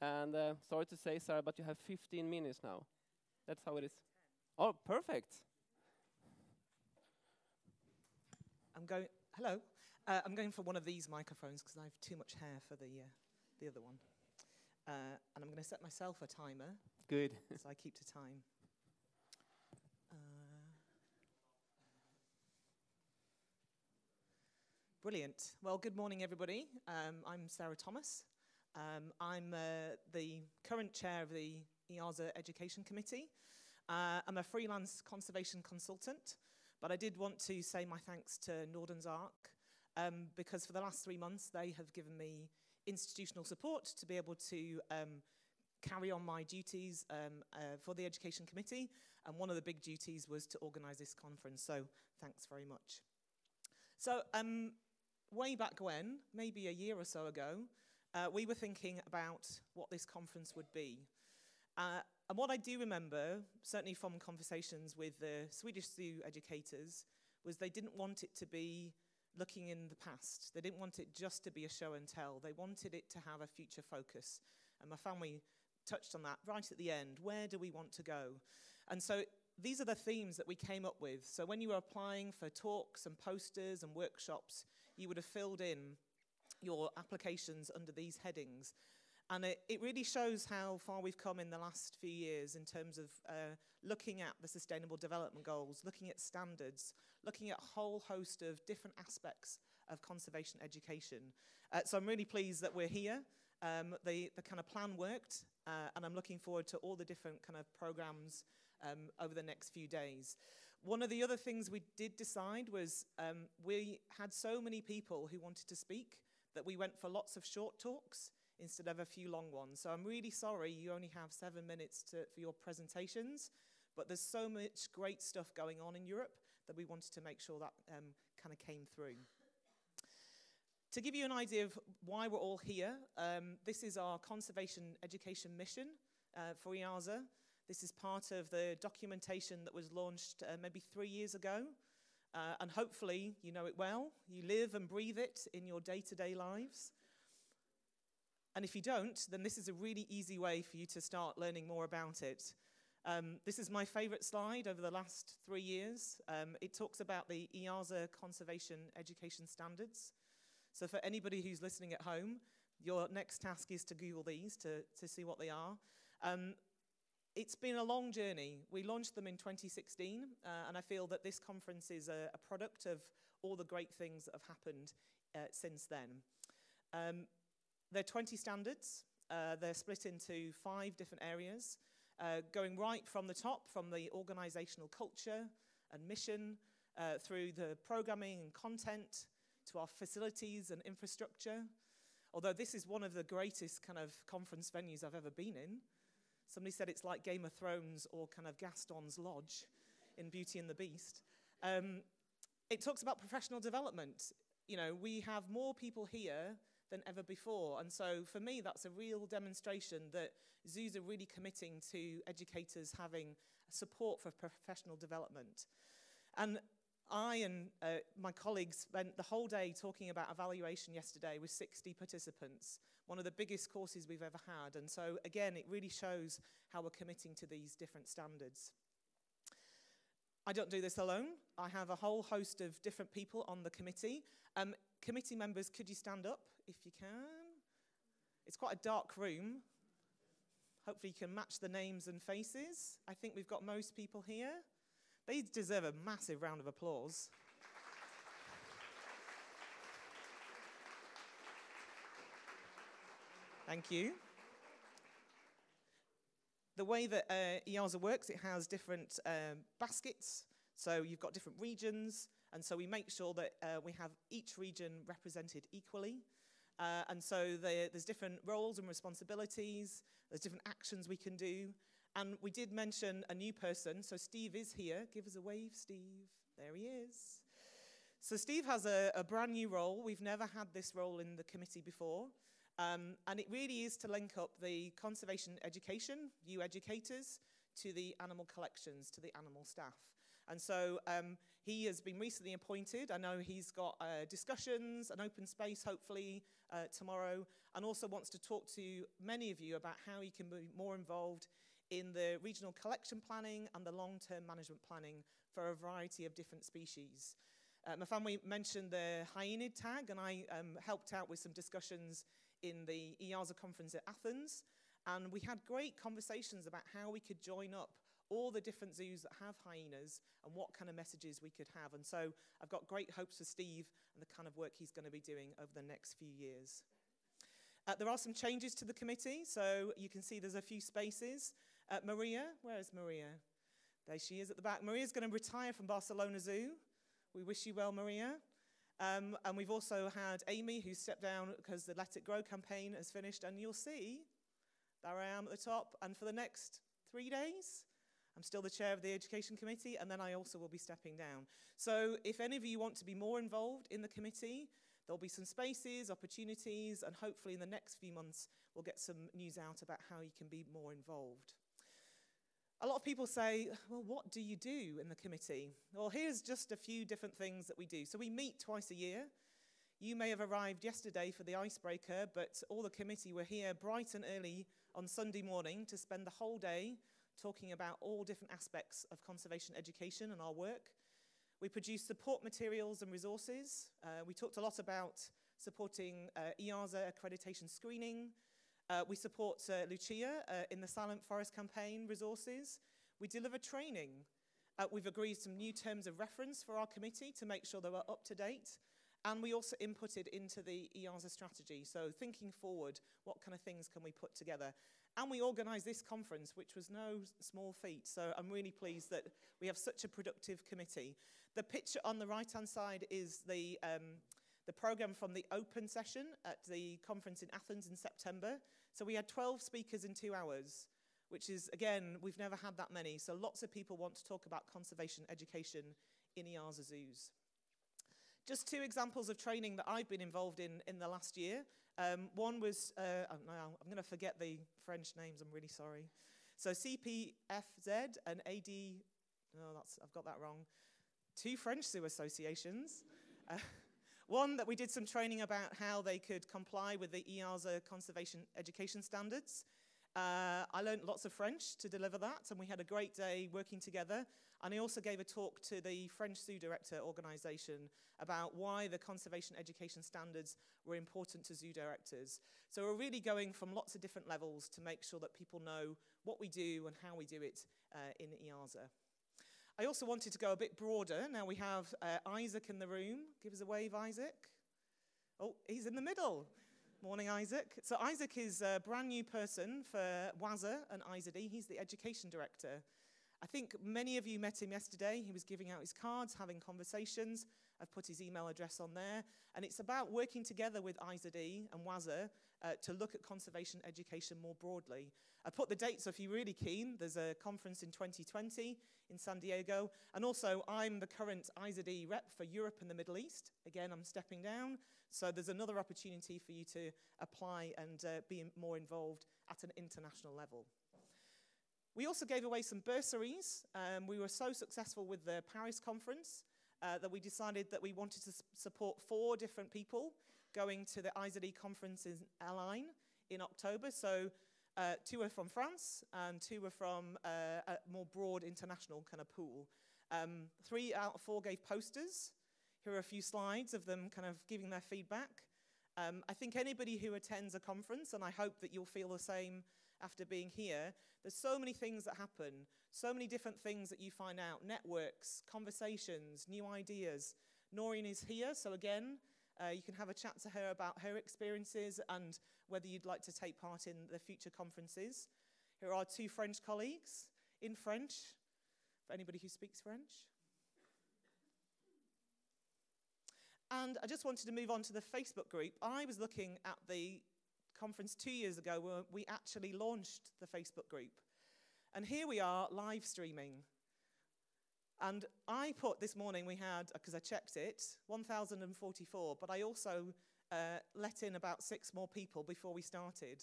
And uh, sorry to say, Sarah, but you have 15 minutes now. That's how it is. Oh, perfect. I'm going. Hello. Uh, I'm going for one of these microphones because I have too much hair for the uh, the other one. Uh, and I'm going to set myself a timer. Good. so I keep to time. Brilliant. Well, good morning, everybody. Um, I'm Sarah Thomas. Um, I'm uh, the current chair of the EAZA Education Committee. Uh, I'm a freelance conservation consultant, but I did want to say my thanks to Norden's Ark um, because for the last three months they have given me institutional support to be able to um, carry on my duties um, uh, for the Education Committee, and one of the big duties was to organise this conference, so thanks very much. So, um, way back when, maybe a year or so ago, uh, we were thinking about what this conference would be. Uh, and what I do remember, certainly from conversations with the Swedish zoo educators, was they didn't want it to be looking in the past. They didn't want it just to be a show and tell. They wanted it to have a future focus. And Myfanwy touched on that right at the end. Where do we want to go? And so these are the themes that we came up with. So when you were applying for talks and posters and workshops, you would have filled in your applications under these headings. And it, it really shows how far we've come in the last few years in terms of uh, looking at the Sustainable Development Goals, looking at standards, looking at a whole host of different aspects of conservation education. Uh, so I'm really pleased that we're here. Um, the, the kind of plan worked, uh, and I'm looking forward to all the different kind of programs um, over the next few days. One of the other things we did decide was um, we had so many people who wanted to speak that we went for lots of short talks instead of a few long ones. So I'm really sorry you only have seven minutes to, for your presentations, but there's so much great stuff going on in Europe that we wanted to make sure that um, kind of came through. To give you an idea of why we're all here, um, this is our conservation education mission uh, for EAZA. This is part of the documentation that was launched uh, maybe three years ago. Uh, and hopefully you know it well. You live and breathe it in your day to day lives. And if you don't, then this is a really easy way for you to start learning more about it. Um, this is my favorite slide over the last three years. Um, it talks about the EAZA conservation education standards. So for anybody who's listening at home, your next task is to Google these to, to see what they are. Um, it's been a long journey. We launched them in 2016, uh, and I feel that this conference is a, a, product of all the great things that have happened uh, since then. Um, there are 20 standards. Uh, they're split into five different areas, uh, going right from the top, from the organizational culture and mission, uh, through the programming and content, to our facilities and infrastructure. Although this is one of the greatest kind of conference venues I've ever been in, Somebody said it's like Game of Thrones or kind of Gaston's Lodge in Beauty and the Beast. Um, it talks about professional development. You know, we have more people here than ever before. And so for me, that's a real demonstration that zoos are really committing to educators having support for professional development. And I and uh, my colleagues spent the whole day talking about evaluation yesterday with 60 participants, one of the biggest courses we've ever had. And so, again, it really shows how we're committing to these different standards. I don't do this alone. I have a whole host of different people on the committee. Um, committee members, could you stand up if you can? It's quite a dark room. Hopefully, you can match the names and faces. I think we've got most people here. They deserve a massive round of applause. Thank you. The way that uh, EAZA works, it has different um, baskets. So you've got different regions, and so we make sure that uh, we have each region represented equally. Uh, and so there's different roles and responsibilities, there's different actions we can do. And we did mention a new person, so Steve is here. Give us a wave, Steve. There he is. So Steve has a, a brand new role. We've never had this role in the committee before. Um, and it really is to link up the conservation education, you educators, to the animal collections, to the animal staff. And so um, he has been recently appointed. I know he's got uh, discussions, an open space, hopefully, uh, tomorrow, and also wants to talk to many of you about how he can be more involved in the regional collection planning and the long-term management planning for a variety of different species. Uh, Myfanwy mentioned the hyaenid tag, and I um, helped out with some discussions in the EAZA conference at Athens. And we had great conversations about how we could join up all the different zoos that have hyenas and what kind of messages we could have. And so I've got great hopes for Steve and the kind of work he's going to be doing over the next few years. Uh, there are some changes to the committee, so you can see there's a few spaces. Uh, Maria, where is Maria? There she is at the back. Maria's going to retire from Barcelona Zoo. We wish you well, Maria. Um, and we've also had Amy, who stepped down because the Let It Grow campaign has finished. And you'll see, there I am at the top. And for the next three days, I'm still the chair of the Education Committee, and then I also will be stepping down. So if any of you want to be more involved in the committee, there'll be some spaces, opportunities, and hopefully in the next few months, we'll get some news out about how you can be more involved. A lot of people say, well, what do you do in the committee? Well, here's just a few different things that we do. So we meet twice a year. You may have arrived yesterday for the icebreaker, but all the committee were here bright and early on Sunday morning to spend the whole day talking about all different aspects of conservation education and our work. We produce support materials and resources. Uh, we talked a lot about supporting uh, EAZA accreditation screening, uh, we support uh, Lucia uh, in the Silent Forest campaign resources. We deliver training. Uh, we've agreed some new terms of reference for our committee to make sure they were up to date. And we also inputted into the EAZA strategy. So thinking forward, what kind of things can we put together? And we organised this conference, which was no small feat. So I'm really pleased that we have such a productive committee. The picture on the right-hand side is the um, the program from the open session at the conference in Athens in September. So we had 12 speakers in two hours, which is, again, we've never had that many. So lots of people want to talk about conservation education in EAZA zoos. Just two examples of training that I've been involved in in the last year. Um, one was, uh, oh, going to forget the French names, I'm really sorry. So CPFZ and AD, no, that's, I've got that wrong. Two French zoo associations. Uh, one, that we did some training about how they could comply with the EAZA conservation education standards. Uh, I learned lots of French to deliver that, and we had a great day working together. And I also gave a talk to the French Zoo Director organisation about why the conservation education standards were important to zoo directors. So we're really going from lots of different levels to make sure that people know what we do and how we do it uh, in EAZA. I also wanted to go a bit broader. Now we have uh, Isaac in the room. Give us a wave, Isaac. Oh, he's in the middle. Morning, Isaac. So Isaac is a brand new person for WAZA and IZE. He's the education director. I think many of you met him yesterday. He was giving out his cards, having conversations. I've put his email address on there. And it's about working together with IZE and WAZA uh, to look at conservation education more broadly. I put the dates, so if you're really keen, there's a conference in 2020 in San Diego. And also, I'm the current IZE rep for Europe and the Middle East. Again, I'm stepping down. So there's another opportunity for you to apply and uh, be more involved at an international level. We also gave away some bursaries. Um, we were so successful with the Paris conference uh, that we decided that we wanted to support four different people going to the IZE conference in Align in October. So uh, two are from France and two were from uh, a more broad international kind of pool. Um, three out of four gave posters. Here are a few slides of them kind of giving their feedback. Um, I think anybody who attends a conference, and I hope that you'll feel the same after being here. There's so many things that happen, so many different things that you find out networks, conversations, new ideas. Noreen is here, so again, uh, you can have a chat to her about her experiences and whether you'd like to take part in the future conferences. Here are two French colleagues in French, for anybody who speaks French. And I just wanted to move on to the Facebook group. I was looking at the conference two years ago where we actually launched the Facebook group. And here we are live streaming. And I put this morning, we had, because I checked it, 1,044, but I also uh, let in about six more people before we started.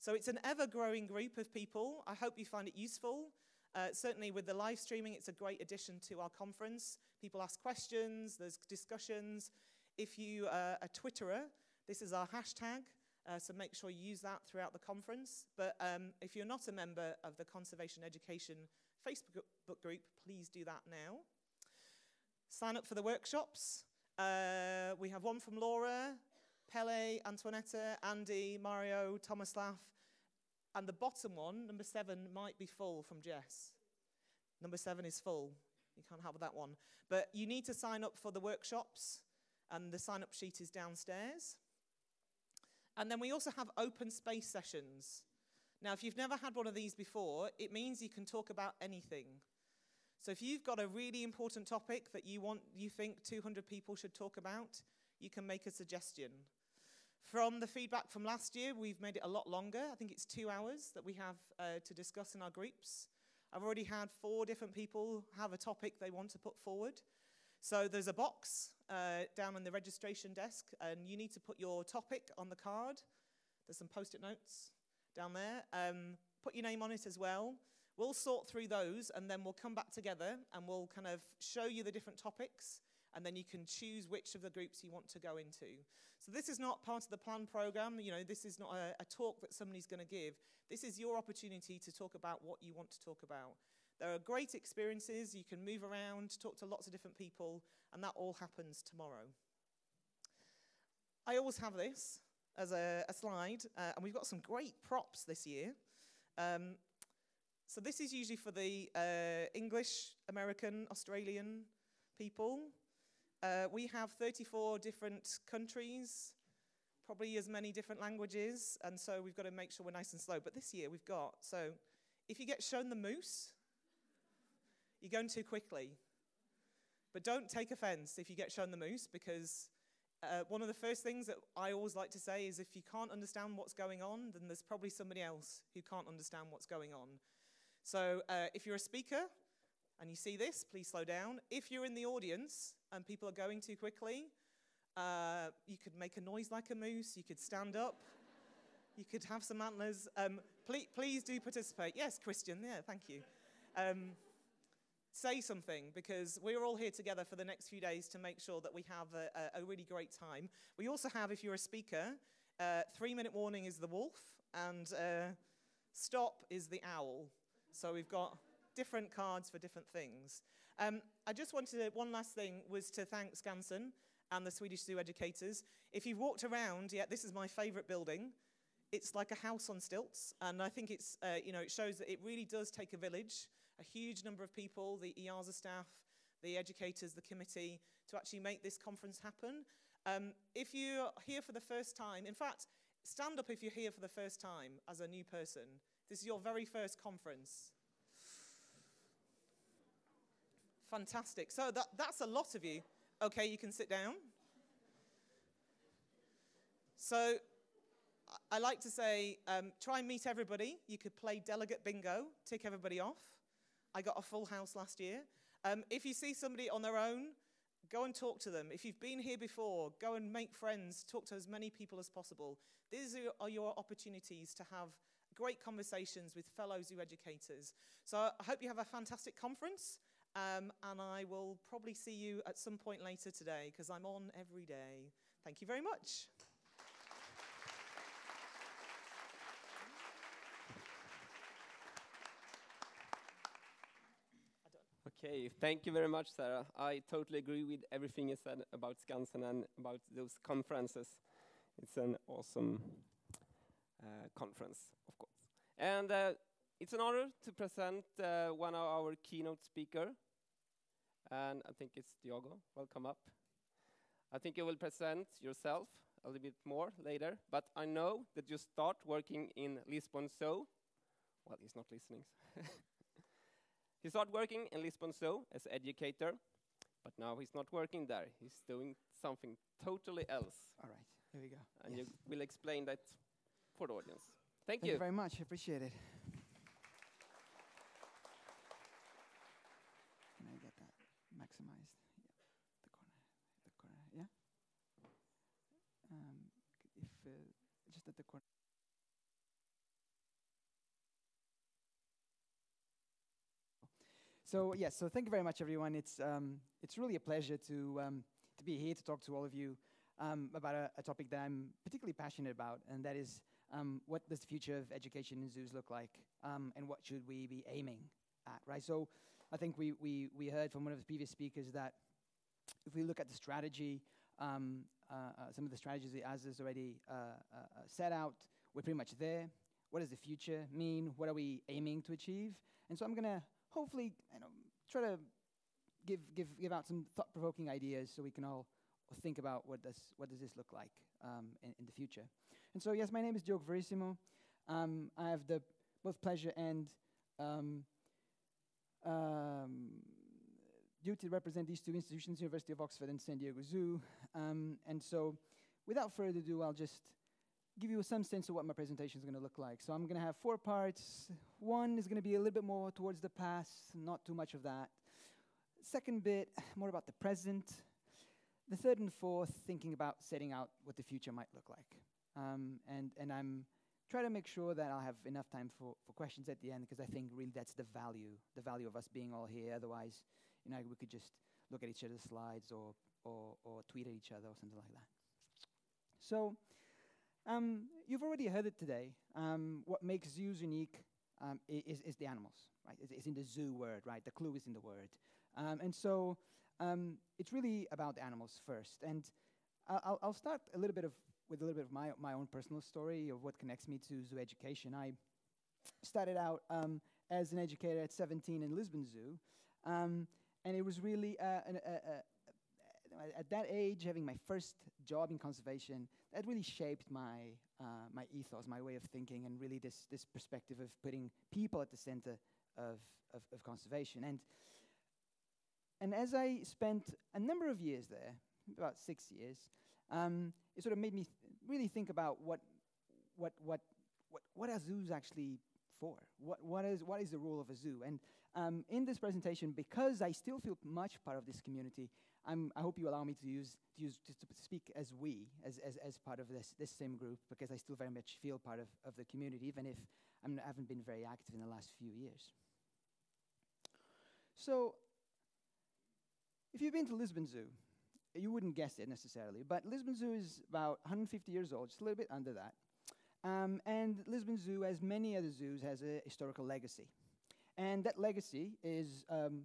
So it's an ever growing group of people. I hope you find it useful. Uh, certainly, with the live streaming, it's a great addition to our conference. People ask questions, there's discussions. If you are a Twitterer, this is our hashtag. Uh, so make sure you use that throughout the conference. But um, if you're not a member of the Conservation Education Facebook group, please do that now. Sign up for the workshops. Uh, we have one from Laura, Pele, Antoinetta, Andy, Mario, Tomislav, and the bottom one, number seven, might be full from Jess. Number seven is full. You can't have that one. But you need to sign up for the workshops, and the sign up sheet is downstairs. And then we also have open space sessions. Now, if you've never had one of these before, it means you can talk about anything. So if you've got a really important topic that you want you think 200 people should talk about, you can make a suggestion. From the feedback from last year, we've made it a lot longer. I think it's two hours that we have uh, to discuss in our groups. I've already had four different people have a topic they want to put forward. So there's a box uh, down on the registration desk, and you need to put your topic on the card. There's some post-it notes down there. Um, put your name on it as well. We'll sort through those, and then we'll come back together, and we'll kind of show you the different topics, and then you can choose which of the groups you want to go into. So this is not part of the plan program. You know, this is not a, a talk that somebody's going to give. This is your opportunity to talk about what you want to talk about. There are great experiences. You can move around, talk to lots of different people, and that all happens tomorrow. I always have this as a, a slide, uh, and we've got some great props this year. Um, so this is usually for the uh, English, American, Australian people. Uh, we have 34 different countries, probably as many different languages, and so we've got to make sure we're nice and slow. But this year we've got, so if you get shown the moose, you're going too quickly. But don't take offense if you get shown the moose, because uh, one of the first things that I always like to say is if you can't understand what's going on, then there's probably somebody else who can't understand what's going on. So uh, if you're a speaker and you see this, please slow down. If you're in the audience and people are going too quickly, uh, you could make a noise like a moose, you could stand up, you could have some antlers. Um, please, please do participate. Yes, Christian, yeah, thank you. Um, say something because we're all here together for the next few days to make sure that we have a, a, really great time. We also have, if you're a speaker, uh, three minute warning is the wolf and uh, stop is the owl. So we've got different cards for different things. Um, I just wanted to, one last thing was to thank Skansen and the Swedish Zoo educators. If you've walked around, yeah, this is my favorite building. It's like a house on stilts, and I think it's, uh, you know, it shows that it really does take a village a huge number of people, the EAZA staff, the educators, the committee, to actually make this conference happen. Um, if you're here for the first time, in fact, stand up if you're here for the first time as a new person. This is your very first conference. Fantastic. So that, that's a lot of you. Okay, you can sit down. So I- like to say um, try and meet everybody. You could play delegate bingo, tick everybody off. I got a full house last year. Um, if you see somebody on their own, go and talk to them. If you've been here before, go and make friends, talk to as many people as possible. These are, your opportunities to have great conversations with fellow zoo educators. So I hope you have a fantastic conference, um, and I will probably see you at some point later today because I'm on every day. Thank you very much. Okay, thank you very much, Sarah. I totally agree with everything you said about Skansen and about those conferences. It's an awesome uh, conference, of course. And uh, it's an honor to present uh, one of our keynote speaker. And I think it's Diogo. Welcome up. I think you will present yourself a little bit more later, but I know that you start working in Lisbon Zoo. Well, he's not listening. He started working in Lisbon Zoo as educator, but now he's not working there. He's doing something totally else. All right, here we go. And Yes. you will explain that for the audience. Thank, Thank you very much. I appreciate it. Can I get that maximized? Yeah, the corner, the corner. Yeah. Um, if uh, just at the corner. So yes, so thank you very much, everyone. It's um, it's really a pleasure to um, to be here to talk to all of you um, about a, a topic that I'm particularly passionate about, and that is um, what does the future of education in zoos look like, um, and what should we be aiming at, right? So, I think we, we, we heard from one of the previous speakers that if we look at the strategy, um, uh, uh, some of the strategies that EAZA has already uh, uh, uh, set out, we're pretty much there. What does the future mean? What are we aiming to achieve? And so I'm going to hopefully you know, try to give, give, give out some thought-provoking ideas so we can all think about what does, what does this look like um, in, in the future. And so, yes, my name is Diogo Verissimo. Um, I have the both pleasure and um, um, duty to represent these two institutions, University of Oxford and San Diego Zoo. Um, and so, without further ado, I'll just give you some sense of what my presentation is going to look like. So I'm going to have four parts. One is going to be a little bit more towards the past, not too much of that. Second bit, more about the present. The third and fourth, thinking about setting out what the future might look like. Um, and, and I'm trying to make sure that I'll have enough time for, for questions at the end because I think really that's the value, the value of us being all here. Otherwise, you know, we could just look at each other's slides or, or, or tweet at each other or something like that. So, um, you've already heard it today. Um, what makes zoos unique um, is, is the animals, right? It's, it's in the zoo word, right? The clue is in the word. Um, and so um, it's really about the animals first. And I'll, I'll start a little bit of with a little bit of my, my own personal story of what connects me to zoo education. I started out um, as an educator at 17 in Lisbon Zoo, um, and it was really uh, an, a, a, at that age having my first job in conservation that really shaped my uh, my ethos, my way of thinking, and really this this perspective of putting people at the center of of, of conservation. And and as I spent a number of years there, about six years, um, it sort of made me th- really think about what what what what what are zoos actually for? What what is what is the role of a zoo? And um, in this presentation, because I still feel much part of this community, I'm, I hope you allow me to use to use to, to speak as we, as, as as part of this this same group, because I still very much feel part of, of the community, even if I'm, I haven't been very active in the last few years. So, if you've been to Lisbon Zoo, you wouldn't guess it necessarily, but Lisbon Zoo is about 150 years old, just a little bit under that. Um, and Lisbon Zoo, as many other zoos, has a historical legacy. And that legacy is um,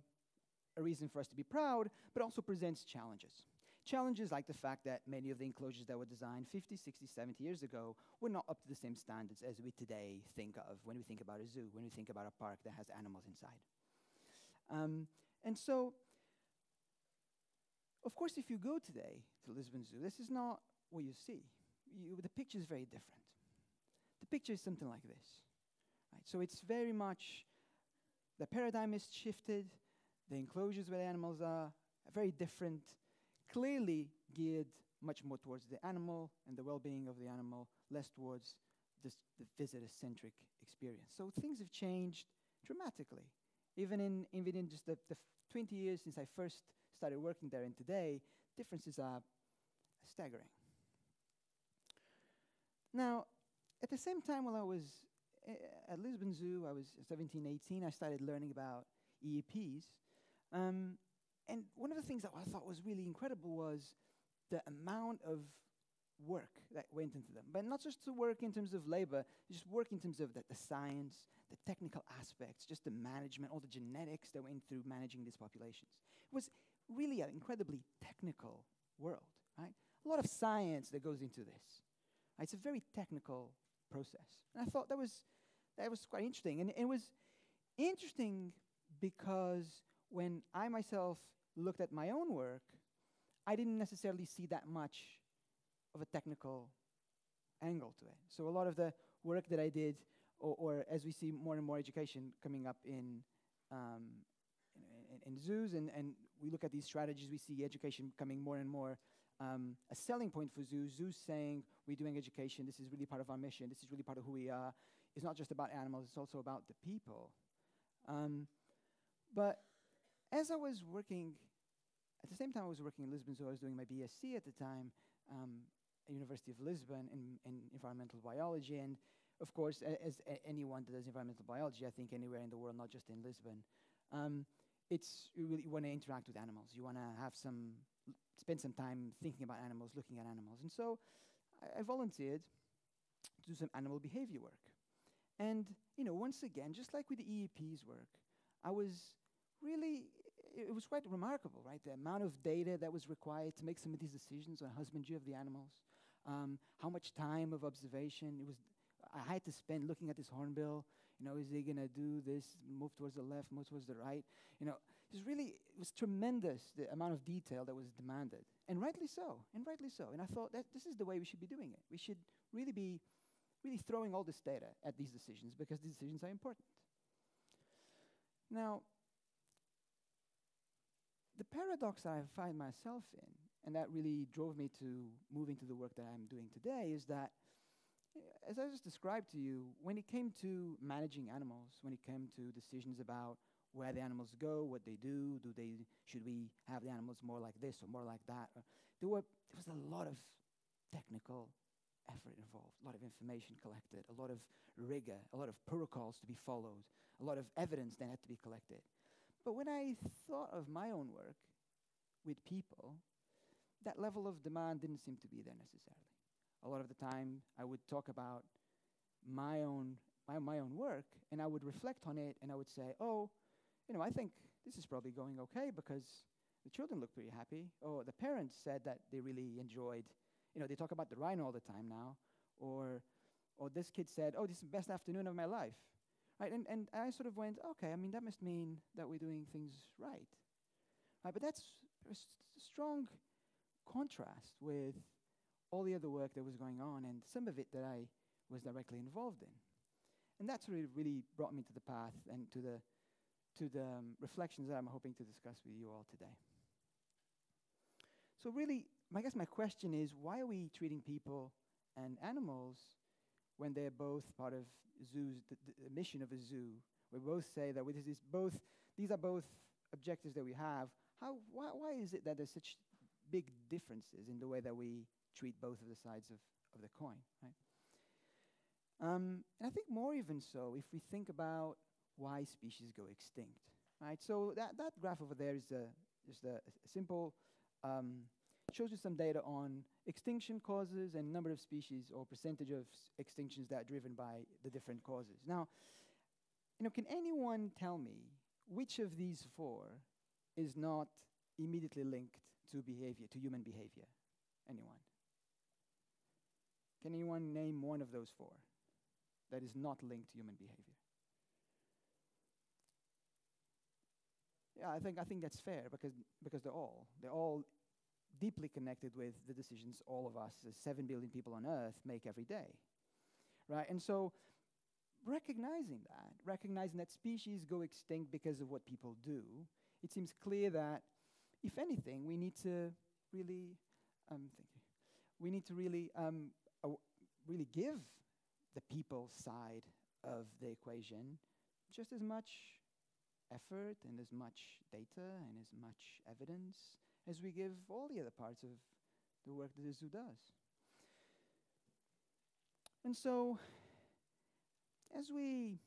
a reason for us to be proud, but also presents challenges. Challenges like the fact that many of the enclosures that were designed 50, 60, 70 years ago were not up to the same standards as we today think of when we think about a zoo, when we think about a park that has animals inside. Um, and so, of course, if you go today to Lisbon Zoo, this is not what you see. You, the picture is very different. The picture is something like this. Right? So it's very much the paradigm is shifted. The enclosures where the animals are, very different, clearly geared much more towards the animal and the well-being of the animal, less towards this, the visitor-centric experience. So things have changed dramatically. Even in, even in just the, the 20 years since I first started working there and today, differences are staggering. Now, at the same time, while I was uh, at Lisbon Zoo, I was 17, 18, I started learning about EEPs. Um, and one of the things that I thought was really incredible was the amount of work that went into them. But not just to work in terms of labor, just work in terms of the, the science, the technical aspects, just the management, all the genetics that went through managing these populations. It was really an incredibly technical world, right? A lot of science that goes into this. It's a very technical process. And I thought that was, that was quite interesting. And it was interesting because when I myself looked at my own work, I didn't necessarily see that much of a technical angle to it. So a lot of the work that I did, or, or as we see more and more education coming up in, um, in, in, zoos, and, and we look at these strategies, we see education becoming more and more um, a selling point for zoos. Zoos saying, we're doing education, this is really part of our mission, this is really part of who we are. It's not just about animals, it's also about the people. Um, but as I was working, at the same time I was working in Lisbon, so I was doing my BSc at the time, um, at University of Lisbon in, in environmental biology, and of course, as anyone that does environmental biology, I think anywhere in the world, not just in Lisbon, um, it's you really want to interact with animals. You want to have some, spend some time thinking about animals, looking at animals, and so I, I volunteered to do some animal behavior work. And you know, once again, just like with the EEP's work, I was really, it was quite remarkable, right? The amount of data that was required to make some of these decisions on husbandry of the animals, um, how much time of observation it was. I had to spend looking at this hornbill. You know, is he going to do this, move towards the left, move towards the right? You know, it's really, it was tremendous the amount of detail that was demanded. And rightly so, and rightly so. And I thought that this is the way we should be doing it. We should really be really throwing all this data at these decisions because these decisions are important. Now, the paradox that I find myself in, and that really drove me to move into the work that I'm doing today, is that, eh, as I just described to you, when it came to managing animals, when it came to decisions about where the animals go, what they do, do they should we have the animals more like this or more like that, there were there was a lot of technical effort involved, a lot of information collected, a lot of rigor, a lot of protocols to be followed, a lot of evidence that had to be collected. But when I thought of my own work with people, that level of demand didn't seem to be there necessarily. A lot of the time, I would talk about my own, my, my own work, and I would reflect on it, and I would say, oh, you know, I think this is probably going okay because the children look pretty happy. Or the parents said that they really enjoyed, you know, they talk about the rhino all the time now. Or, or this kid said, oh, this is the best afternoon of my life. Right? And, and I sort of went, okay, I mean, that must mean that we're doing things right. right? But that's a strong contrast with all the other work that was going on and some of it that I was directly involved in. And that's really, really brought me to the path and to the, to the um, reflections that I'm hoping to discuss with you all today. So really, I guess my question is, why are we treating people and animals when they're both part of zoos, the, the mission of a zoo. We both say that this is both, these are both objectives that we have. How, why, why is it that there's such big differences in the way that we treat both of the sides of, of the coin, right? Um, and I think more even so, if we think about why species go extinct, right? So that, that graph over there is a, just a, a simple um, shows you some data on extinction causes and number of species or percentage of extinctions that are driven by the different causes. Now, you know, can anyone tell me which of these four is not immediately linked to behavior, to human behavior? Anyone? Can anyone name one of those four that is not linked to human behavior? Yeah, I think I think that's fair because because they're all they're all deeply connected with the decisions all of us, the 7 billion people on Earth, make every day. Right? And so, recognizing that, recognizing that species go extinct because of what people do, it seems clear that, if anything, we need to really, um, thank you, we need to really, um, really give the people side of the equation just as much effort and as much data and as much evidence as we give all the other parts of the work that the zoo does. And so, as we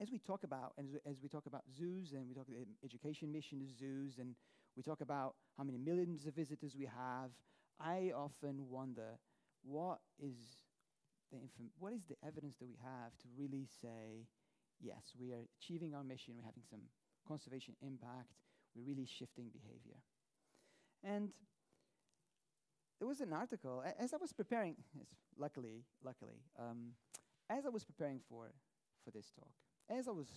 as we talk about as, as we talk about zoos and we talk about the education mission of zoos and we talk about how many millions of visitors we have, I often wonder what is the what is the evidence that we have to really say, yes, we are achieving our mission, we're having some conservation impact, we're really shifting behavior. And there was an article, as I was preparing, luckily, luckily, um, as I was preparing for, for this talk, as I was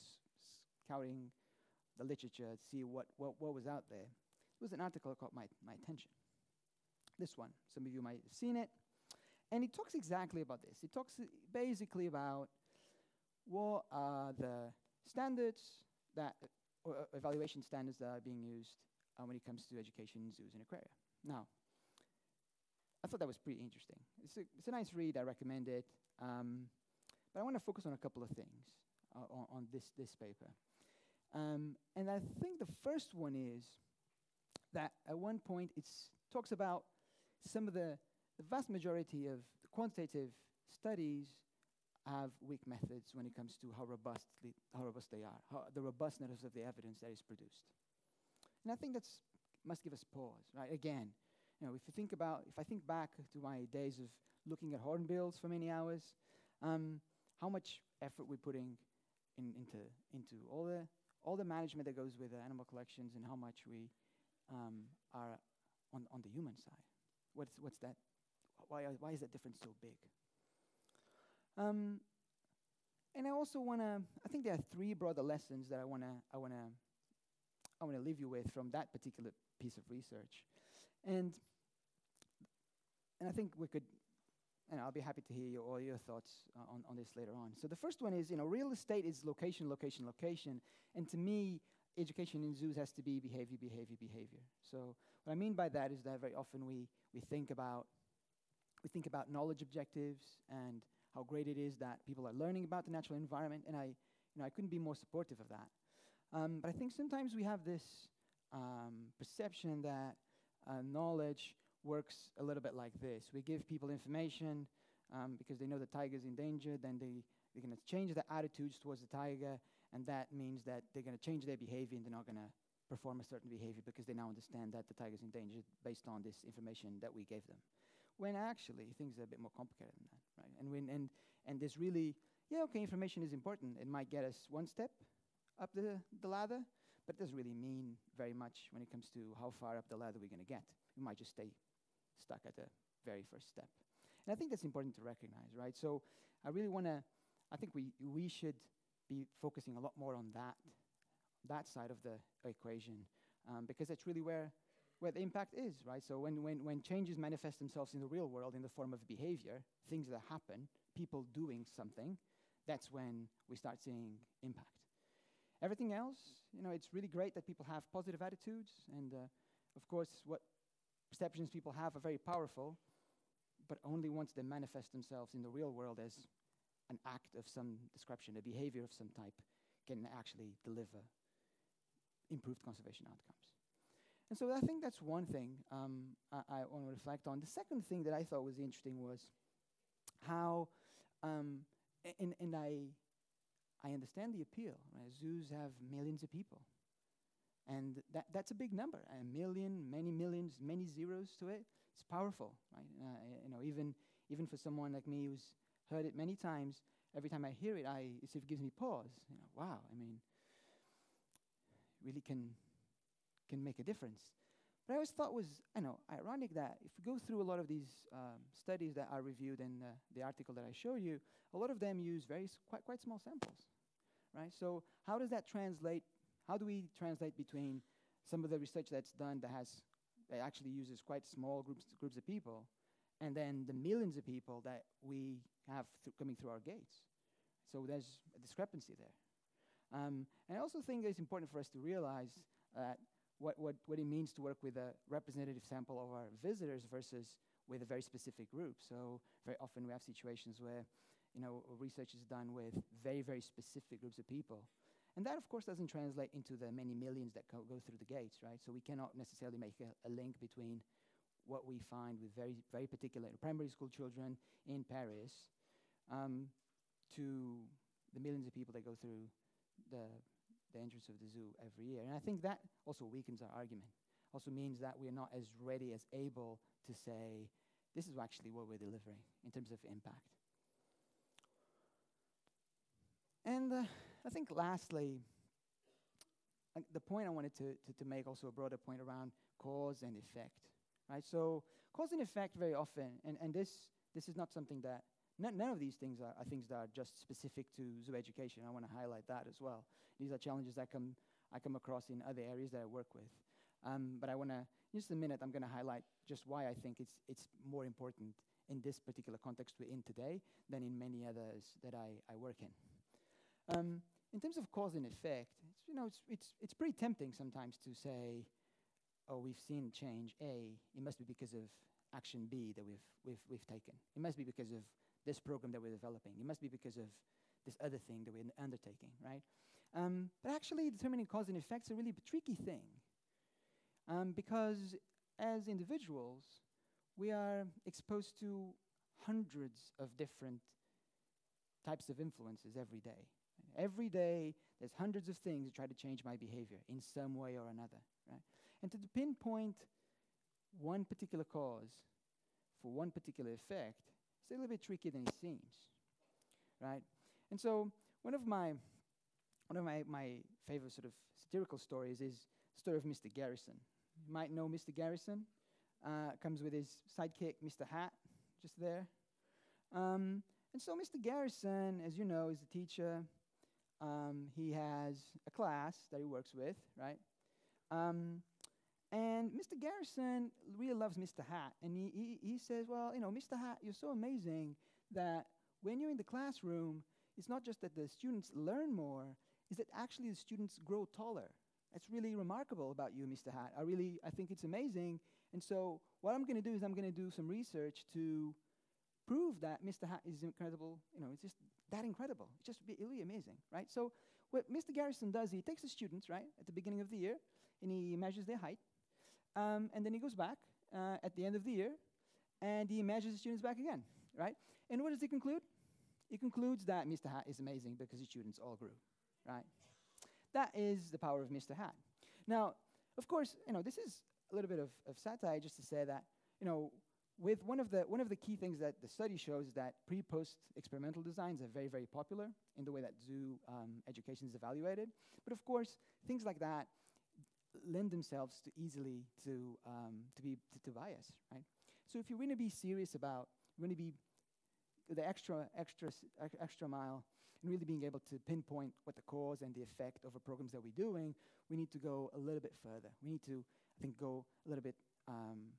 scouting the literature to see what, what, what was out there, there was an article that caught my, my attention. This one, some of you might have seen it. And it talks exactly about this. It talks basically about what are the standards that, uh, evaluation standards that are being used uh, when it comes to education zoos and aquaria. Now, I thought that was pretty interesting. It's a, it's a nice read, I recommend it. Um, but I want to focus on a couple of things uh, on, on, this, this paper. Um, and I think the first one is that at one point it talks about some of the, the vast majority of the quantitative studies have weak methods when it comes to how, robustly, how robust they are, how the robustness of the evidence that is produced. And I think that must give us pause, right? Again, you know, if you think about, if I think back to my days of looking at hornbills for many hours, um, how much effort we're putting in, into into all the all the management that goes with animal collections, and how much we um, are on on the human side. What's what's that? Why why is that difference so big? Um, and I also want to. I think there are three broader lessons that I want to. I want to. I want to leave you with from that particular piece of research. And, and I think we could, and I'll be happy to hear your, all your thoughts uh, on, on this later on. So the first one is, you know, real estate is location, location, location. And to me, education in zoos has to be behavior, behavior, behavior. So what I mean by that is that very often we, we think about we think about knowledge objectives and how great it is that people are learning about the natural environment, and I, you know, I couldn't be more supportive of that. Um, but I think sometimes we have this um, perception that uh, knowledge works a little bit like this. We give people information um, because they know the tiger's in danger, then they, they're going to change their attitudes towards the tiger, and that means that they're going to change their behavior and they're not going to perform a certain behavior because they now understand that the tiger's in danger based on this information that we gave them. When actually things are a bit more complicated than that, right? And when and and there's really yeah okay information is important. It might get us one step up the, the ladder, but it doesn't really mean very much when it comes to how far up the ladder we're going to get. We might just stay stuck at the very first step. And I think that's important to recognize, right? So I really want to, I think we, we should be focusing a lot more on that, that side of the equation, um, because that's really where, where the impact is, right? So when, when, when changes manifest themselves in the real world in the form of behavior, things that happen, people doing something, that's when we start seeing impact. Everything else, you know, it's really great that people have positive attitudes, and uh, of course, what perceptions people have are very powerful, but only once they manifest themselves in the real world as an act of some description, a behavior of some type, can actually deliver improved conservation outcomes. And so I think that's one thing um, I, I want to reflect on. The second thing that I thought was interesting was how, um, and, and I I understand the appeal. Right? Zoos have millions of people. And that, that's a big number. A million, many millions, many zeros to it. It's powerful, right? Uh, you know, even, even for someone like me who's heard it many times, every time I hear it, I, it gives me pause. You know, wow, I mean, really can, can make a difference. But I always thought was, I know, ironic that if we go through a lot of these um, studies that are reviewed in uh, the article that I show you, a lot of them use very quite, quite small samples, right? So how does that translate? How do we translate between some of the research that's done that has that actually uses quite small groups groups of people, and then the millions of people that we have th coming through our gates? So there's a discrepancy there. Um, and I also think it's important for us to realize uh, what, what, what it means to work with a representative sample of our visitors versus with a very specific group. So very often we have situations where, you know, research is done with very, very specific groups of people. And that, of course, doesn't translate into the many millions that go, go through the gates, right? So we cannot necessarily make a, a link between what we find with very, very particular primary school children in Paris um, to the millions of people that go through the, the entrance of the zoo every year. And I think that also weakens our argument. Also means that we're not as ready as able to say, this is actually what we're delivering in terms of impact. And uh, I think lastly, uh, the point I wanted to, to, to, make also a broader point around cause and effect, right? So cause and effect very often, and, and this, this is not something that, none of these things are, are, things that are just specific to zoo education. I want to highlight that as well. These are challenges that come, I come across in other areas that I work with. Um, but I want to, just a minute, I'm going to highlight just why I think it's, it's more important in this particular context we're in today than in many others that I, I work in. Um, in terms of cause and effect, it's, you know, it's, it's, it's pretty tempting sometimes to say, oh, we've seen change A, it must be because of action B that we've, we've, we've taken. It must be because of this program that we're developing. It must be because of this other thing that we're undertaking, right? Um, but actually, determining cause and effect is a really tricky thing. Um, because as individuals, we are exposed to hundreds of different types of influences every day. Every day, there's hundreds of things that try to change my behavior in some way or another. Right? And to pinpoint one particular cause for one particular effect is a little bit trickier than it seems. Right? And so one of my one of my, my favorite sort of satirical stories is the story of Mr. Garrison. You might know Mr. Garrison. Uh, comes with his sidekick, Mr. Hat, just there. Um, and so Mr. Garrison, as you know, is a teacher um, he has a class that he works with, right? Um, and Mr. Garrison really loves Mr. Hat. And he, he, he says, Well, you know, Mr. Hat, you're so amazing that when you're in the classroom, it's not just that the students learn more, is that actually the students grow taller. That's really remarkable about you, Mr. Hat. I really, I think it's amazing. And so what I'm going to do is I'm going to do some research to prove that Mr. Hat is incredible. You know, it's just that incredible. It's just really amazing, right? So what Mr. Garrison does, he takes the students, right, at the beginning of the year, and he measures their height, um, and then he goes back uh, at the end of the year, and he measures the students back again, right? And what does he conclude? He concludes that Mr. Hat is amazing because the students all grew, right? That is the power of Mr. Hat. Now, of course, you know, this is a little bit of, of satire just to say that, you know, with one of the one of the key things that the study shows is that pre-post experimental designs are very very popular in the way that zoo um, education is evaluated. But of course, things like that lend themselves to easily to um, to be to, to, bias, right? So if you're going to be serious about, you're going to be the extra extra extra mile and really being able to pinpoint what the cause and the effect of the programs that we're doing, we need to go a little bit further. We need to, I think, go a little bit. Um,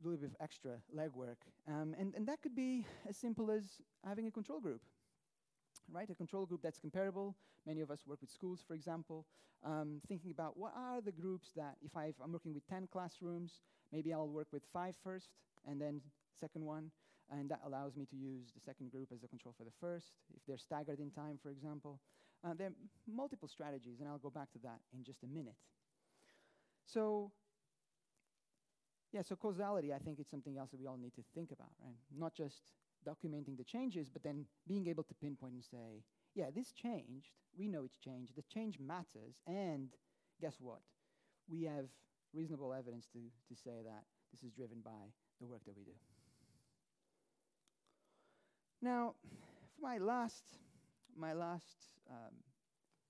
a little bit of extra legwork. Um, and, and that could be as simple as having a control group, right? A control group that's comparable. Many of us work with schools, for example, um, thinking about what are the groups that, if i am working with 10 classrooms, maybe I'll work with five first and then second one. And that allows me to use the second group as a control for the first, if they're staggered in time, for example. Uh, there are multiple strategies, and I'll go back to that in just a minute. So yeah, so causality, I think it's something else that we all need to think about, right? Not just documenting the changes, but then being able to pinpoint and say, yeah, this changed. We know it's changed. The change matters. And guess what? We have reasonable evidence to, to say that this is driven by the work that we do. Now, for my last, my last um,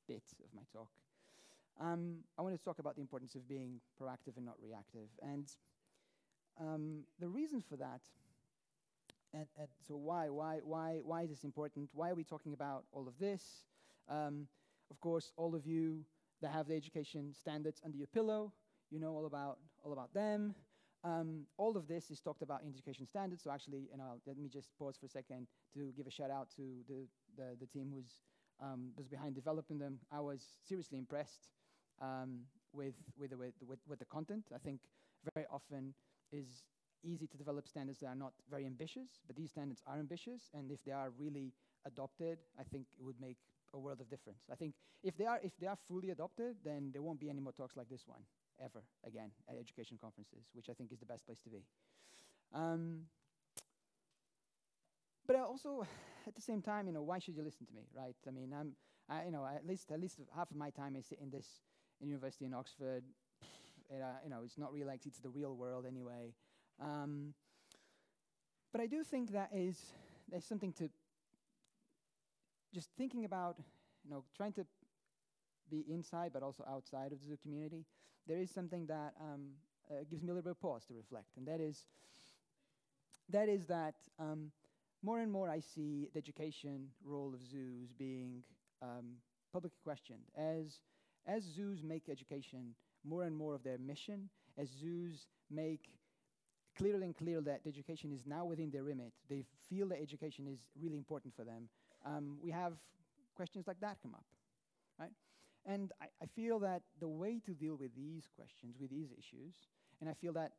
bit of my talk, um, I want to talk about the importance of being proactive and not reactive. And um, the reason for that, and, and, so why, why, why, why is this important? Why are we talking about all of this? Um, of course, all of you that have the education standards under your pillow, you know all about, all about them. Um, all of this is talked about in education standards. So actually, you know, let me just pause for a second to give a shout out to the, the, the team who's um, was behind developing them. I was seriously impressed um, with, with, the, with, with the content. I think very often is easy to develop standards that are not very ambitious, but these standards are ambitious, and if they are really adopted, I think it would make a world of difference. I think if they are if they are fully adopted, then there won't be any more talks like this one ever again at education conferences, which I think is the best place to be. Um, but I also, at the same time, you know, why should you listen to me, right? I mean, I'm, I, you know, at least at least half of my time is in this in university in Oxford. It, uh, you know, it's not really like it's the real world anyway. Um, but I do think that is there's something to just thinking about, you know, trying to be inside but also outside of the community. There is something that um, uh, gives me a little bit of pause to reflect, and that is that is that um, more and more I see the education role of zoos being um, publicly questioned as as zoos make education more and more of their mission, as zoos make clearer and clearer that education is now within their remit, they feel that education is really important for them, um, we have questions like that come up, right? And I, I feel that the way to deal with these questions, with these issues, and I feel that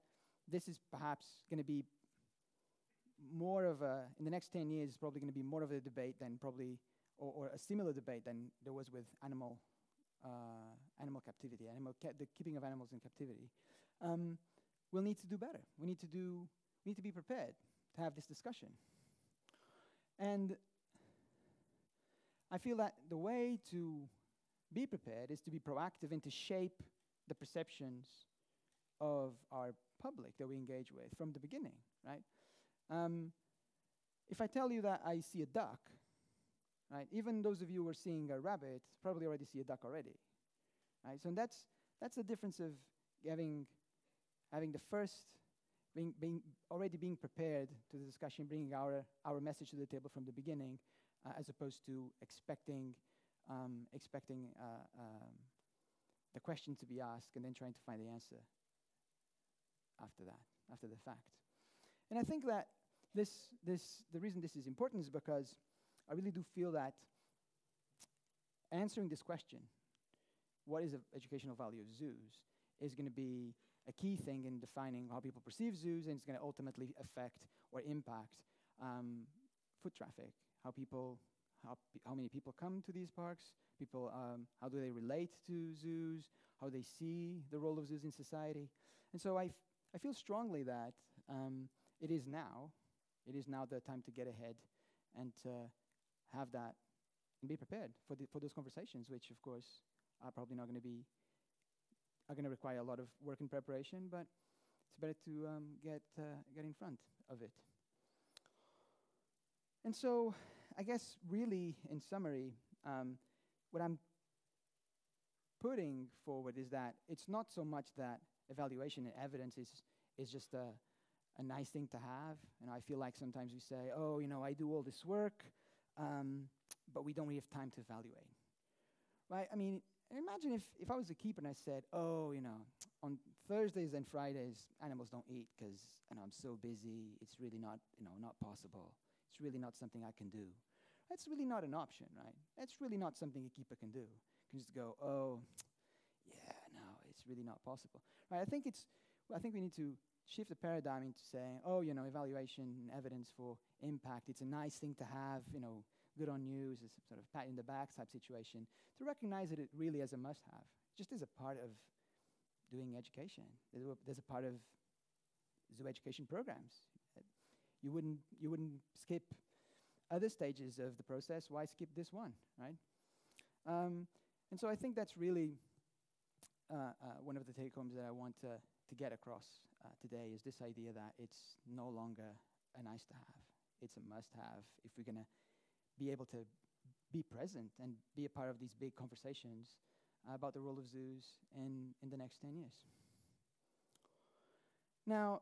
this is perhaps going to be more of a, in the next 10 years, probably going to be more of a debate than probably, or, or, a similar debate than there was with animal, uh, animal captivity, animal ca the keeping of animals in captivity. Um, we'll need to do better. We need to do, we need to be prepared to have this discussion. And I feel that the way to be prepared is to be proactive and to shape the perceptions of our public that we engage with from the beginning, right? Um, if I tell you that I see a duck, right, even those of you who are seeing a rabbit probably already see a duck already, right? So that's, that's the difference of having, having the first, being, being already being prepared to the discussion, bringing our, our message to the table from the beginning, uh, as opposed to expecting, um, expecting uh, um, the question to be asked and then trying to find the answer after that, after the fact. And I think that this, this, the reason this is important is because I really do feel that answering this question, what is the educational value of zoos, is going to be a key thing in defining how people perceive zoos, and it's going to ultimately affect or impact um, foot traffic, how people, how, how many people come to these parks, people, um, how do they relate to zoos, how they see the role of zoos in society. And so I, I feel strongly that um, it is now, it is now the time to get ahead and to have that and be prepared for, the, for those conversations, which of course are probably not going to be, are going to require a lot of work and preparation, but it's better to um, get, uh, get in front of it. And so, I guess, really, in summary, um, what I'm putting forward is that it's not so much that evaluation and evidence is, is just a, a nice thing to have. And I feel like sometimes we say, oh, you know, I do all this work, um, but we don't really have time to evaluate. Right? I mean, imagine if, if I was a keeper and I said, oh, you know, on Thursdays and Fridays, animals don't eat because you know, I'm so busy, it's really not, you know, not possible. It's really not something I can do. That's really not an option, right? That's really not something a keeper can do. You can just go, oh, yeah, no, it's really not possible. Right? I think it's, I think we need to shift the paradigm into saying, oh, you know, evaluation and evidence for impact, it's a nice thing to have, you know, good on you, is a sort of pat in the back type situation, to recognize that it really as a must have, just as a part of doing education. There's a, there's a part of zoo education programs. You wouldn't, you wouldn't skip other stages of the process. Why skip this one, right? Um, and so I think that's really uh, uh, one of the take homes that I want to, to get across uh, today is this idea that it's no longer a nice to have, it's a must have if we're going to be able to be present and be a part of these big conversations about the role of zoos in, in the next 10 years. Now,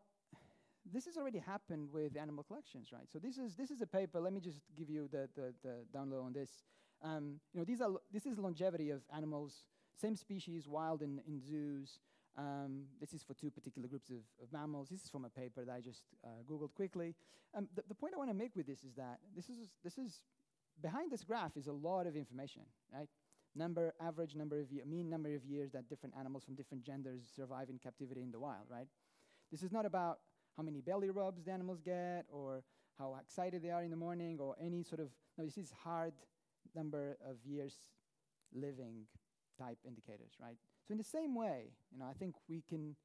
this has already happened with animal collections, right? So this is this is a paper. Let me just give you the the, the download on this. Um, you know, these are this is longevity of animals, same species, wild in, in zoos. Um, this is for two particular groups of, of, mammals. This is from a paper that I just uh, googled quickly. Um, the, the point I want to make with this is that this is this is behind this graph is a lot of information, right? number, average number of year, mean number of years that different animals from different genders survive in captivity in the wild, right? This is not about how many belly rubs the animals get or how excited they are in the morning or any sort of, no, this is hard number of years living type indicators, right? So in the same way, you know, I think we can,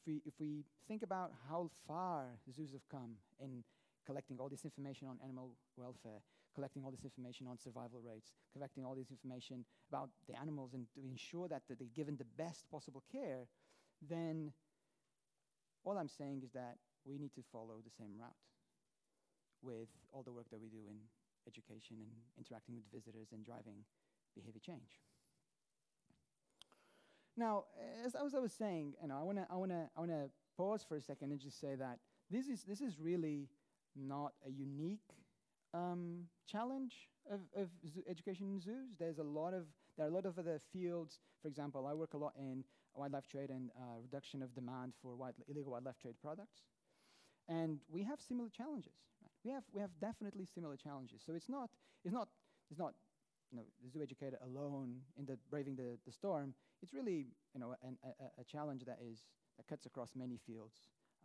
if we, if we think about how far zoos have come in collecting all this information on animal welfare, collecting all this information on survival rates, collecting all this information about the animals and to ensure that, they're given the best possible care, then all I'm saying is that we need to follow the same route with all the work that we do in education and interacting with visitors and driving behavior change. Now, as, as I was saying, you know, I want to I wanna, I wanna pause for a second and just say that this is, this is really not a unique um, challenge of, of education in zoos. There's a lot of there are a lot of other fields. For example, I work a lot in wildlife trade and uh, reduction of demand for wild illegal wildlife trade products, and we have similar challenges. Right? We have we have definitely similar challenges. So it's not it's not it's not you know the zoo educator alone in the braving the, the storm. It's really you know an, a, a challenge that is that cuts across many fields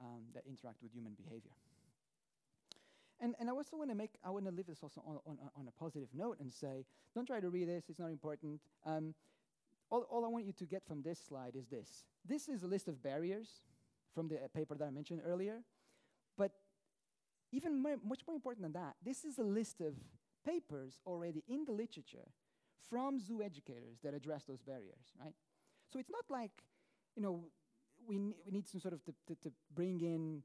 um, that interact with human behavior. And, and I also want to make, I want to leave this also on, on, on a positive note and say, don't try to read this, it's not important. Um, all, all I want you to get from this slide is this. This is a list of barriers from the uh, paper that I mentioned earlier. But even more, much more important than that, this is a list of papers already in the literature from zoo educators that address those barriers, right? So it's not like, you know, we, we need some sort of to, to, to bring in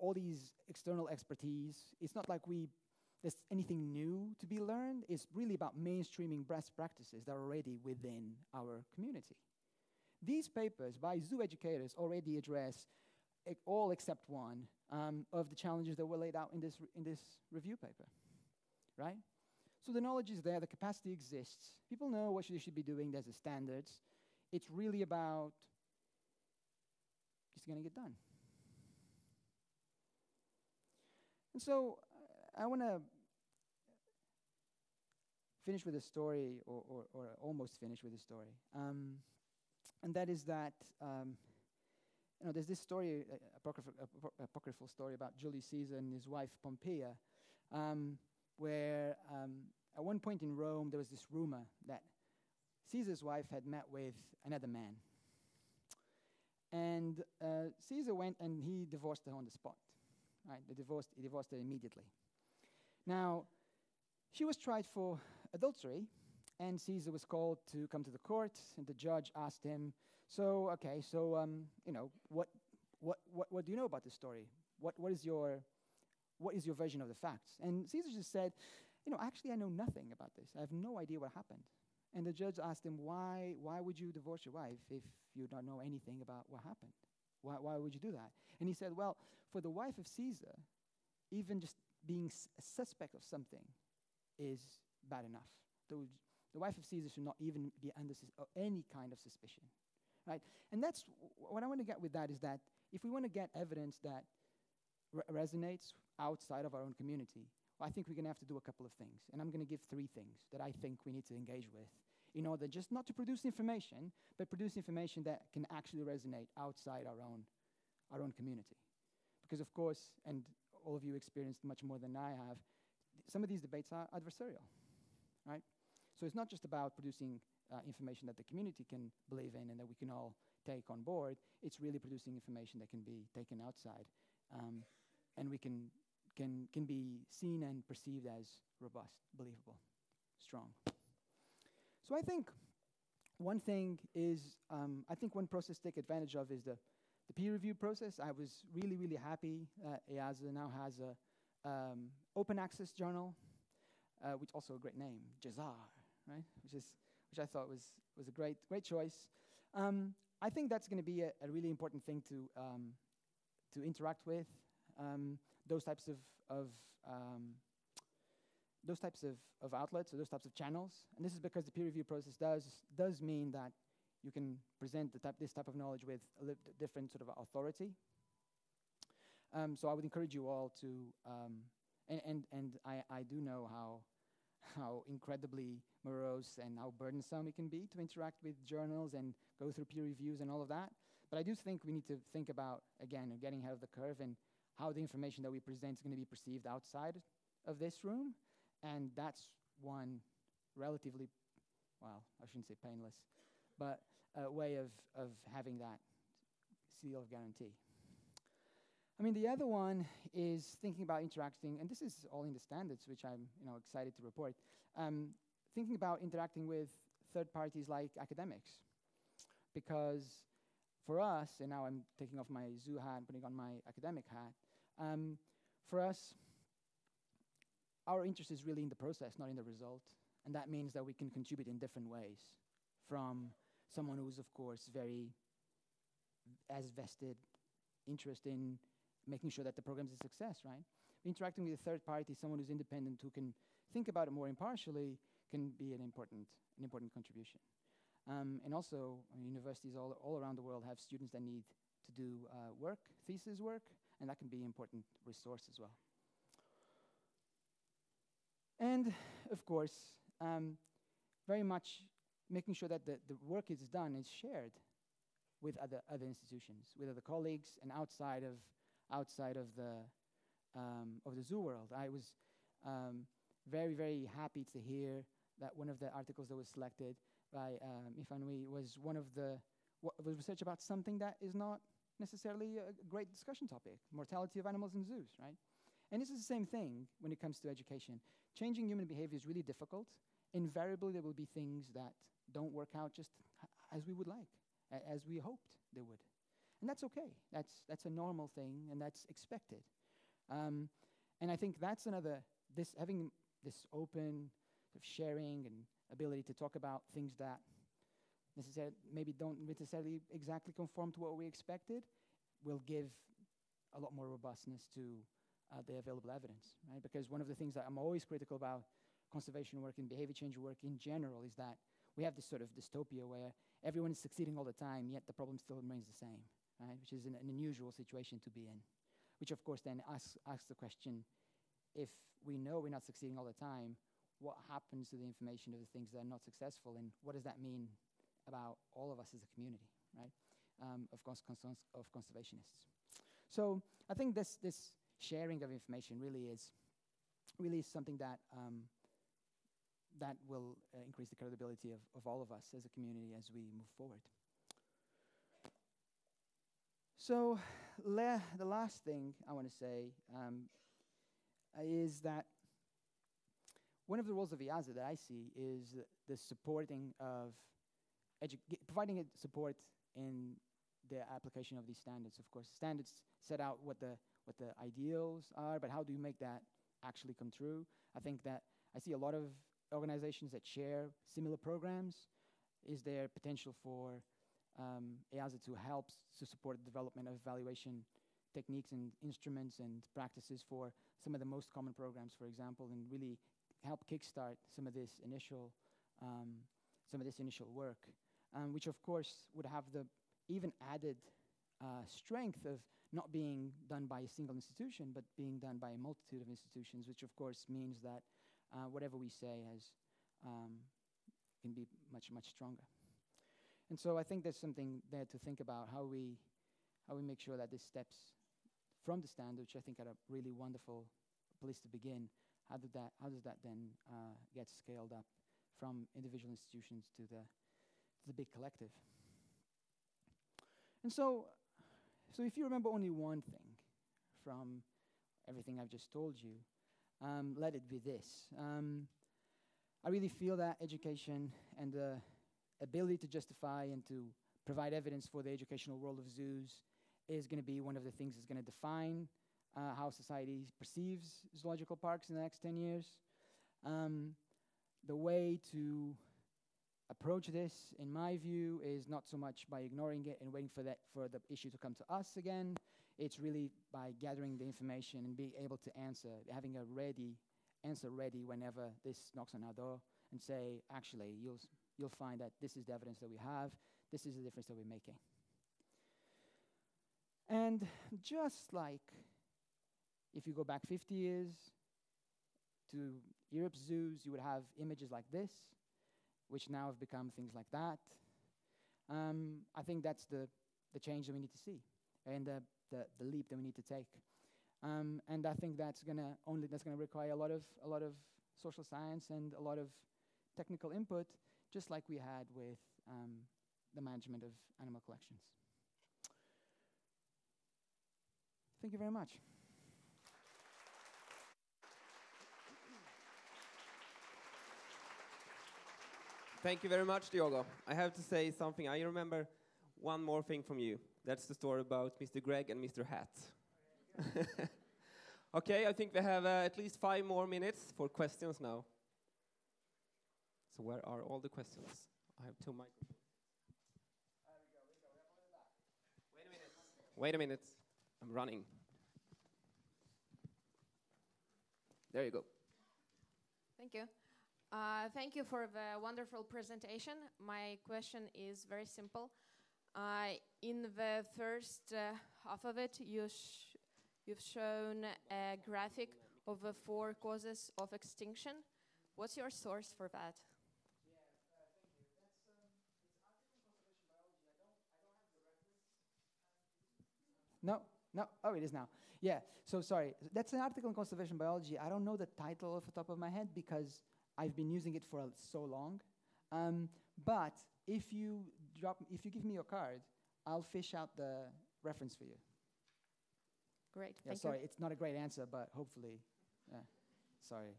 all these external expertise. It's not like we there's anything new to be learned. It's really about mainstreaming best practices that are already within our community. These papers by zoo educators already address e all except one um, of the challenges that were laid out in this, in this review paper, right? So the knowledge is there, the capacity exists. People know what they should be doing, there's the standards. It's really about just getting it done. And so I want to finish with a story, or, or, or, almost finish with a story. Um, and that is that, um, you know, there's this story, uh, apocryphal, apocryphal story about Julius Caesar and his wife Pompeia, um, where um, at one point in Rome there was this rumor that Caesar's wife had met with another man. And uh, Caesar went and he divorced her on the spot. Right? They divorced, he divorced her immediately. Now, she was tried for adultery, and Caesar was called to come to the court, and the judge asked him, "So, okay, so um, you know, what, what, what, what do you know about this story? What, what is your, what is your version of the facts?" And Caesar just said, "You know, actually, I know nothing about this. I have no idea what happened." And the judge asked him, "Why, why would you divorce your wife if you don't know anything about what happened?" Why, why would you do that? And he said, Well, for the wife of Caesar, even just being a suspect of something is bad enough. The, the wife of Caesar should not even be under sus- uh, any kind of suspicion. Right? And that's what I want to get with that is that if we want to get evidence that re- resonates outside of our own community, well, I think we're going to have to do a couple of things. And I'm going to give three things that I think we need to engage with in order just not to produce information, but produce information that can actually resonate outside our own, our own community. Because, of course, and all of you experienced much more than I have, some of these debates are adversarial, right? So it's not just about producing uh, information that the community can believe in and that we can all take on board. It's really producing information that can be taken outside, um, and we can can can be seen and perceived as robust, believable, strong. So I think one thing is, um, I think one process to take advantage of is the, the peer review process. I was really, really happy that EAZA now has a um, open access journal, uh, which also a great name, JZAR, right? Which is which I thought was was a great great choice. Um, I think that's going to be a, a, really important thing to um, to interact with. Um, those types of of um, those types of, of outlets or those types of channels. And this is because the peer review process does, does mean that you can present the type, this type of knowledge with a different sort of authority. Um, so I would encourage you all to, um, and, and, and I, I do know how, how incredibly morose and how burdensome it can be to interact with journals and go through peer reviews and all of that. But I do think we need to think about, again, getting ahead of the curve and how the information that we present is going to be perceived outside of this room. And that's one relatively, well, I shouldn't say painless, but a way of, of having that seal of guarantee. I mean, the other one is thinking about interacting, and this is all in the standards, which I'm you know, excited to report, um, thinking about interacting with third parties like academics. Because for us, and now I'm taking off my zoo hat and putting on my academic hat, um, for us, our interest is really in the process, not in the result. And that means that we can contribute in different ways from someone who's, of course, very as vested interest in making sure that the program is a success, right? Interacting with a third party, someone who's independent, who can think about it more impartially, can be an important, an important contribution. Um, and also, universities all, all around the world have students that need to do uh, work, thesis work, and that can be an important resource as well. And of course, um, very much making sure that the, the work is done is shared with other, other institutions, with other colleagues, and outside of, outside of, the, um, of the zoo world. I was um, very, very happy to hear that one of the articles that was selected by um, Myfanwy was one of the was research about something that is not necessarily a great discussion topic, mortality of animals in zoos, right? And this is the same thing when it comes to education. Changing human behavior is really difficult. Invariably, there will be things that don't work out just as we would like as we hoped they would. And that's okay. That's, that's a normal thing, and that's expected. Um, and I think that's another, this, having this open sort of sharing and ability to talk about things that necessarily maybe don't necessarily exactly conform to what we expected will give a lot more robustness to uh, the available evidence, right? Because one of the things that I'm always critical about conservation work and behavior change work in general is that we have this sort of dystopia where everyone is succeeding all the time, yet the problem still remains the same, right? Which is an, an unusual situation to be in. Which, of course, then asks, asks the question if we know we're not succeeding all the time, what happens to the information of the things that are not successful, and what does that mean about all of us as a community, right? Um, of, cons of conservationists. So I think this, this sharing of information really is really is something that um, that will uh, increase the credibility of, of all of us as a community as we move forward. So, le the last thing I want to say um, is that one of the roles of EAZA that I see is the supporting of providing support in the application of these standards. Of course, standards set out what the what the ideals are, but how do you make that actually come true? I think that I see a lot of organizations that share similar programs? Is there potential for um, EAZA to help to support the development of evaluation techniques and instruments and practices for some of the most common programs, for example, and really help kickstart some of this initial, um, some of this initial work, um, which of course would have the even added uh, strength of not being done by a single institution, but being done by a multitude of institutions, which of course means that uh, whatever we say has um, can be much much stronger. And so I think there's something there to think about how we how we make sure that this steps from the standard, which I think are a really wonderful place to begin. How did that how does that then uh, get scaled up from individual institutions to the to the big collective? And so, so if you remember only one thing from everything I've just told you, um, let it be this. Um, I really feel that education and the ability to justify and to provide evidence for the educational world of zoos is going to be one of the things that's going to define uh, how society perceives zoological parks in the next 10 years. Um, the way to approach this, in my view, is not so much by ignoring it and waiting for that for the issue to come to us again, it's really by gathering the information and being able to answer, having a ready answer ready whenever this knocks on our door and say, actually, you'll, you'll find that this is the evidence that we have, this is the difference that we're making. And just like if you go back 50 years to Europe's zoos, you would have images like this, which now have become things like that. Um, I think that's the, the change that we need to see and the, the, the leap that we need to take. Um, and I think that's gonna only that's gonna require a lot of a lot of social science and a lot of technical input, just like we had with um, the management of animal collections. Thank you very much. Thank you very much, Diogo. I have to say something. I remember one more thing from you. That's the story about Mr. Greg and Mr. Hat. okay, I think we have uh, at least five more minutes for questions now. So where are all the questions? I have two microphones. Wait a minute. Wait a minute. I'm running. There you go. Thank you. Uh, thank you for the wonderful presentation. My question is very simple. Uh, in the first uh, half of it, you sh you've shown a graphic of the four causes of extinction. What's your source for that? No, no. Oh, it is now. Yeah. So sorry. That's an article in Conservation Biology. I don't know the title off the top of my head because I've been using it for so long. Um, but if you drop, if you give me your card, I'll fish out the reference for you. Great. Yeah, thank sorry, you. it's not a great answer, but hopefully, yeah. Sorry.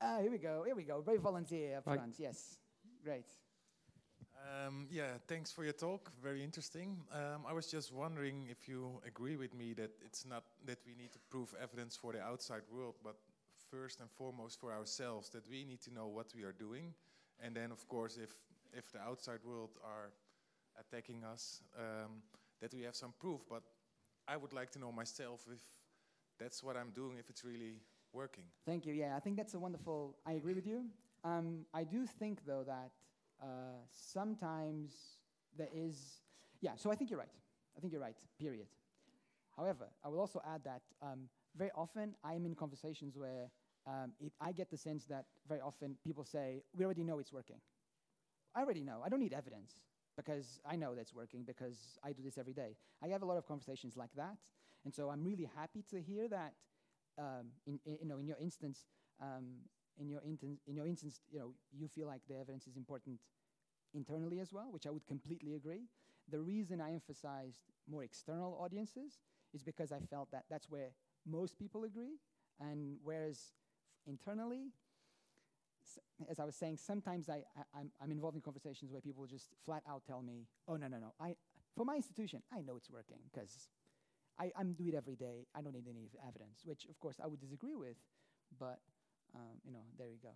Ah, here we go. Here we go. Brave volunteer up Right. front. Yes, great. Um, yeah, thanks for your talk. Very interesting. Um, I was just wondering if you agree with me that it's not that we need to prove evidence for the outside world, but first and foremost for ourselves, that we need to know what we are doing. And then, of course, if, if the outside world are attacking us, um, that we have some proof. But I would like to know myself if that's what I'm doing, if it's really working. Thank you. Yeah, I think that's a wonderful. I agree with you. Um, I do think, though, that uh, sometimes there is. Yeah, so I think you're right. I think you're right, period. However, I will also add that um, very often I'm in conversations where um, it, I get the sense that very often people say, We already know it's working. I already know. I don't need evidence because I know that's working because I do this every day. I have a lot of conversations like that. And so I'm really happy to hear that um, in, in, you know, in your instance, um, in your in your instance, you know, you feel like the evidence is important internally as well, which I would completely agree. The reason I emphasized more external audiences is because I felt that that's where most people agree, and whereas internally, as I was saying, sometimes I, I I'm, I'm involved in conversations where people just flat out tell me, "Oh no no no, I for my institution, I know it's working because I, I'm do it every day. I don't need any ev- evidence, which of course I would disagree with, but um, you know, there you go.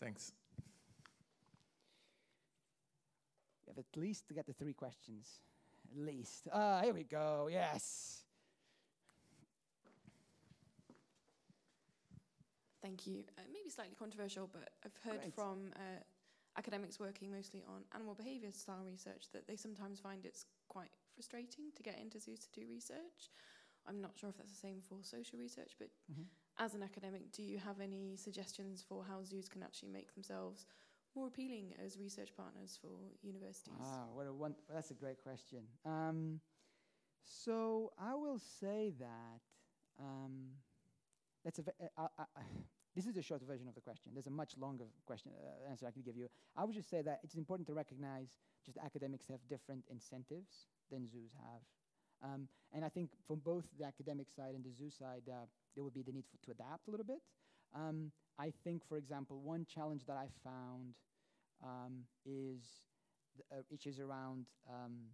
Thanks. We have at least to get the three questions. At least. Ah, here we go. Yes. Thank you. Uh, maybe slightly controversial, but I've heard Great. from uh, academics working mostly on animal behaviour style research that they sometimes find it's quite frustrating to get into zoos to do research. I'm not sure if that's the same for social research, but Mhm. As an academic, do you have any suggestions for how zoos can actually make themselves more appealing as research partners for universities? Wow, what a one, that's a great question. Um, so I will say that um, that's a. Uh, uh, uh, this is a short version of the question. There's a much longer question answer I could give you. I would just say that it's important to recognize just academics have different incentives than zoos have. Um, and I think from both the academic side and the zoo side, there will be the need for, to adapt a little bit. Um, I think, for example, one challenge that I found um, is uh, which is around. Um,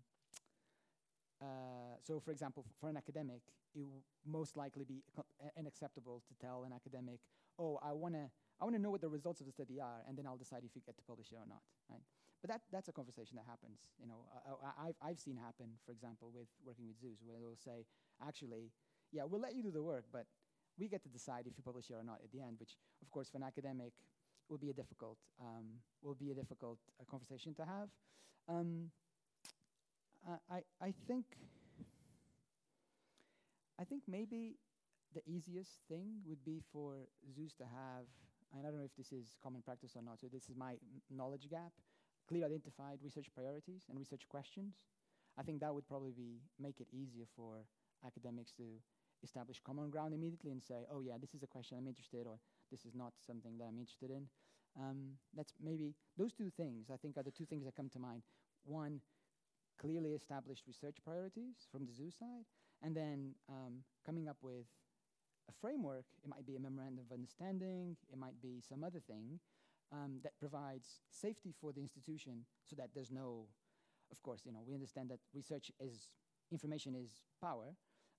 uh, so, for example, for an academic, it will most likely be unacceptable to tell an academic, "Oh, I want to, I want to know what the results of the study are, and then I'll decide if you get to publish it or not." Right? But that, that's a conversation that happens. You know, uh, I've, I've seen happen, for example, with working with zoos, where they'll say, "Actually, yeah, we'll let you do the work, but we get to decide if you publish it or not at the end." Which, of course, for an academic, will be a difficult um, will be a difficult uh, conversation to have. Um, I, I think I think maybe the easiest thing would be for zoos to have, and I don't know if this is common practice or not, so this is my knowledge gap, clear identified research priorities and research questions. I think that would probably be make it easier for academics to establish common ground immediately and say, oh yeah, this is a question I'm interested or this is not something that I'm interested in. Um, that's maybe those two things I think are the two things that come to mind. One, clearly established research priorities from the zoo side, and then um, coming up with a framework. It might be a memorandum of understanding, it might be some other thing um, that provides safety for the institution so that there's no, of course, you know, we understand that research is, information is power,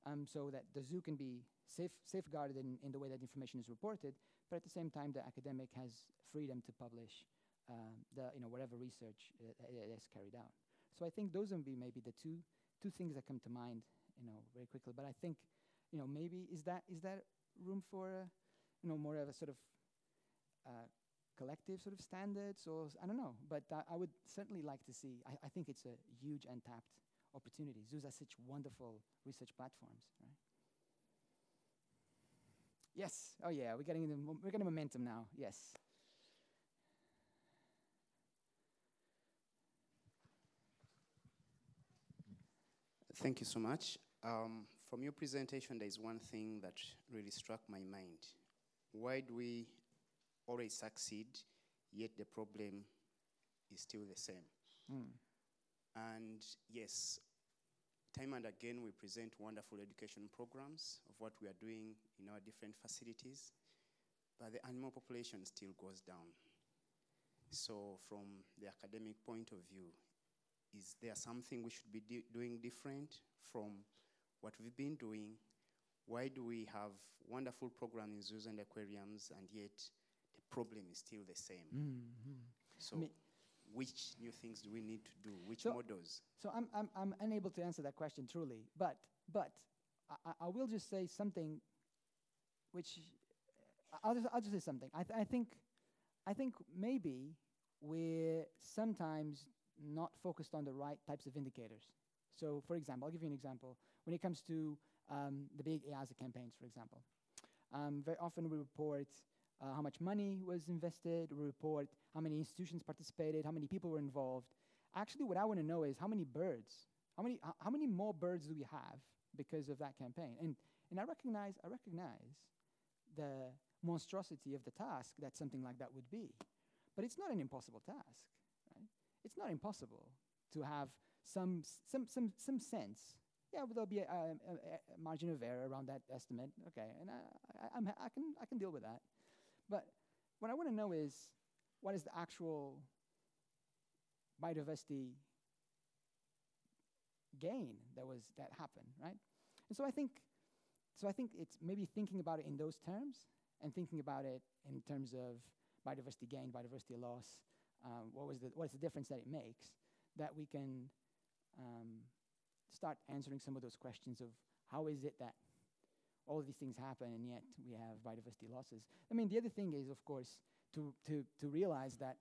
um, so that the zoo can be safe, safeguarded in, in the way that information is reported, but at the same time, the academic has freedom to publish uh, the, you know, whatever research uh, is carried out. So I think those would be maybe the two, two things that come to mind, you know, very quickly. But I think, you know, maybe is that, is that room for, uh, you know, more of a sort of uh, collective sort of standards or I don't know, but uh, I would certainly like to see. I, I, think it's a huge untapped opportunity. Zoos are such wonderful research platforms, right? Yes. Oh yeah, we're getting we're getting momentum now. Yes. Thank you so much. Um, from your presentation, there is one thing that really struck my mind. Why do we always succeed, yet the problem is still the same? Mm. And yes, time and again, we present wonderful education programs of what we are doing in our different facilities, but the animal population still goes down. So, from the academic point of view, is there something we should be doing different from what we've been doing? Why do we have wonderful programs in zoos and aquariums and yet the problem is still the same? Mm -hmm. So, which new things do we need to do? Which so, models? So I'm, I'm, I'm unable to answer that question truly, but, but I, I will just say something which, I'll just, I'll just say something. I, th I, think, I think maybe we're sometimes not focused on the right types of indicators. So, for example, I'll give you an example. When it comes to um, the big EAZA campaigns, for example, um, very often we report uh, how much money was invested, report how many institutions participated, how many people were involved. Actually, what I want to know is how many birds, how many, how many more birds do we have because of that campaign? And, and I recognize, I recognize the monstrosity of the task that something like that would be. But it's not an impossible task it's not impossible to have some, some, some, some sense. Yeah, there'll be a, a, a, margin of error around that estimate. Okay, and I, I, I, can, I can deal with that. But what I want to know is what is the actual biodiversity gain that was that happened, right? And so I think, so I think it's maybe thinking about it in those terms and thinking about it in terms of biodiversity gain, biodiversity loss, um, what was the what's the difference that it makes, that we can um, start answering some of those questions of how is it that all of these things happen and yet we have biodiversity losses. I mean, the other thing is, of course, to to to realize that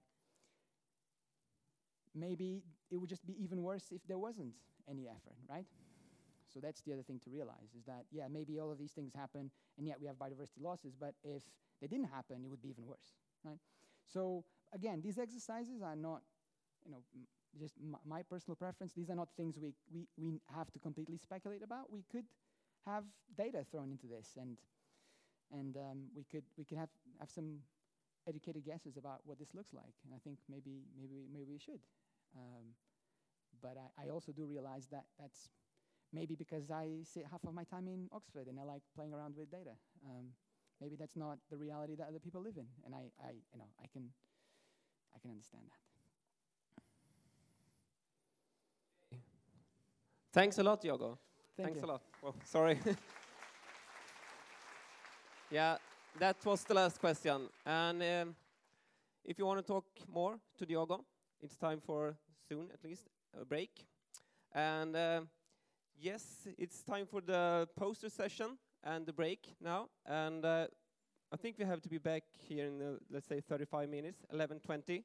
maybe it would just be even worse if there wasn't any effort, right? So that's the other thing to realize is that, yeah, maybe all of these things happen and yet we have biodiversity losses, but if they didn't happen, it would be even worse, right? So again, these exercises are not, you know, just my personal preference. These are not things we, we, we have to completely speculate about. We could have data thrown into this, and and um, we could we could have have some educated guesses about what this looks like. And I think maybe maybe maybe we should. Um, but I, I also do realize that that's maybe because I sit half of my time in Oxford and I like playing around with data. Um, maybe that's not the reality that other people live in, and I, I you know I can I can understand that. Thanks a lot, Diogo. Thank Thanks you. a lot. Well, sorry. yeah, that was the last question. And um, if you want to talk more to Diogo, it's time for soon, at least, a break. And uh, yes, it's time for the poster session and the break now. And uh, I think we have to be back here in, uh, let's say, 35 minutes, 11.20.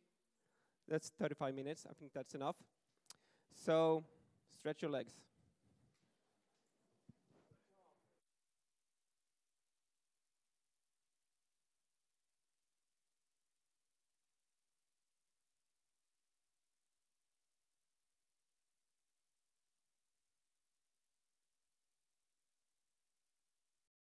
That's 35 minutes. I think that's enough. So stretch your legs.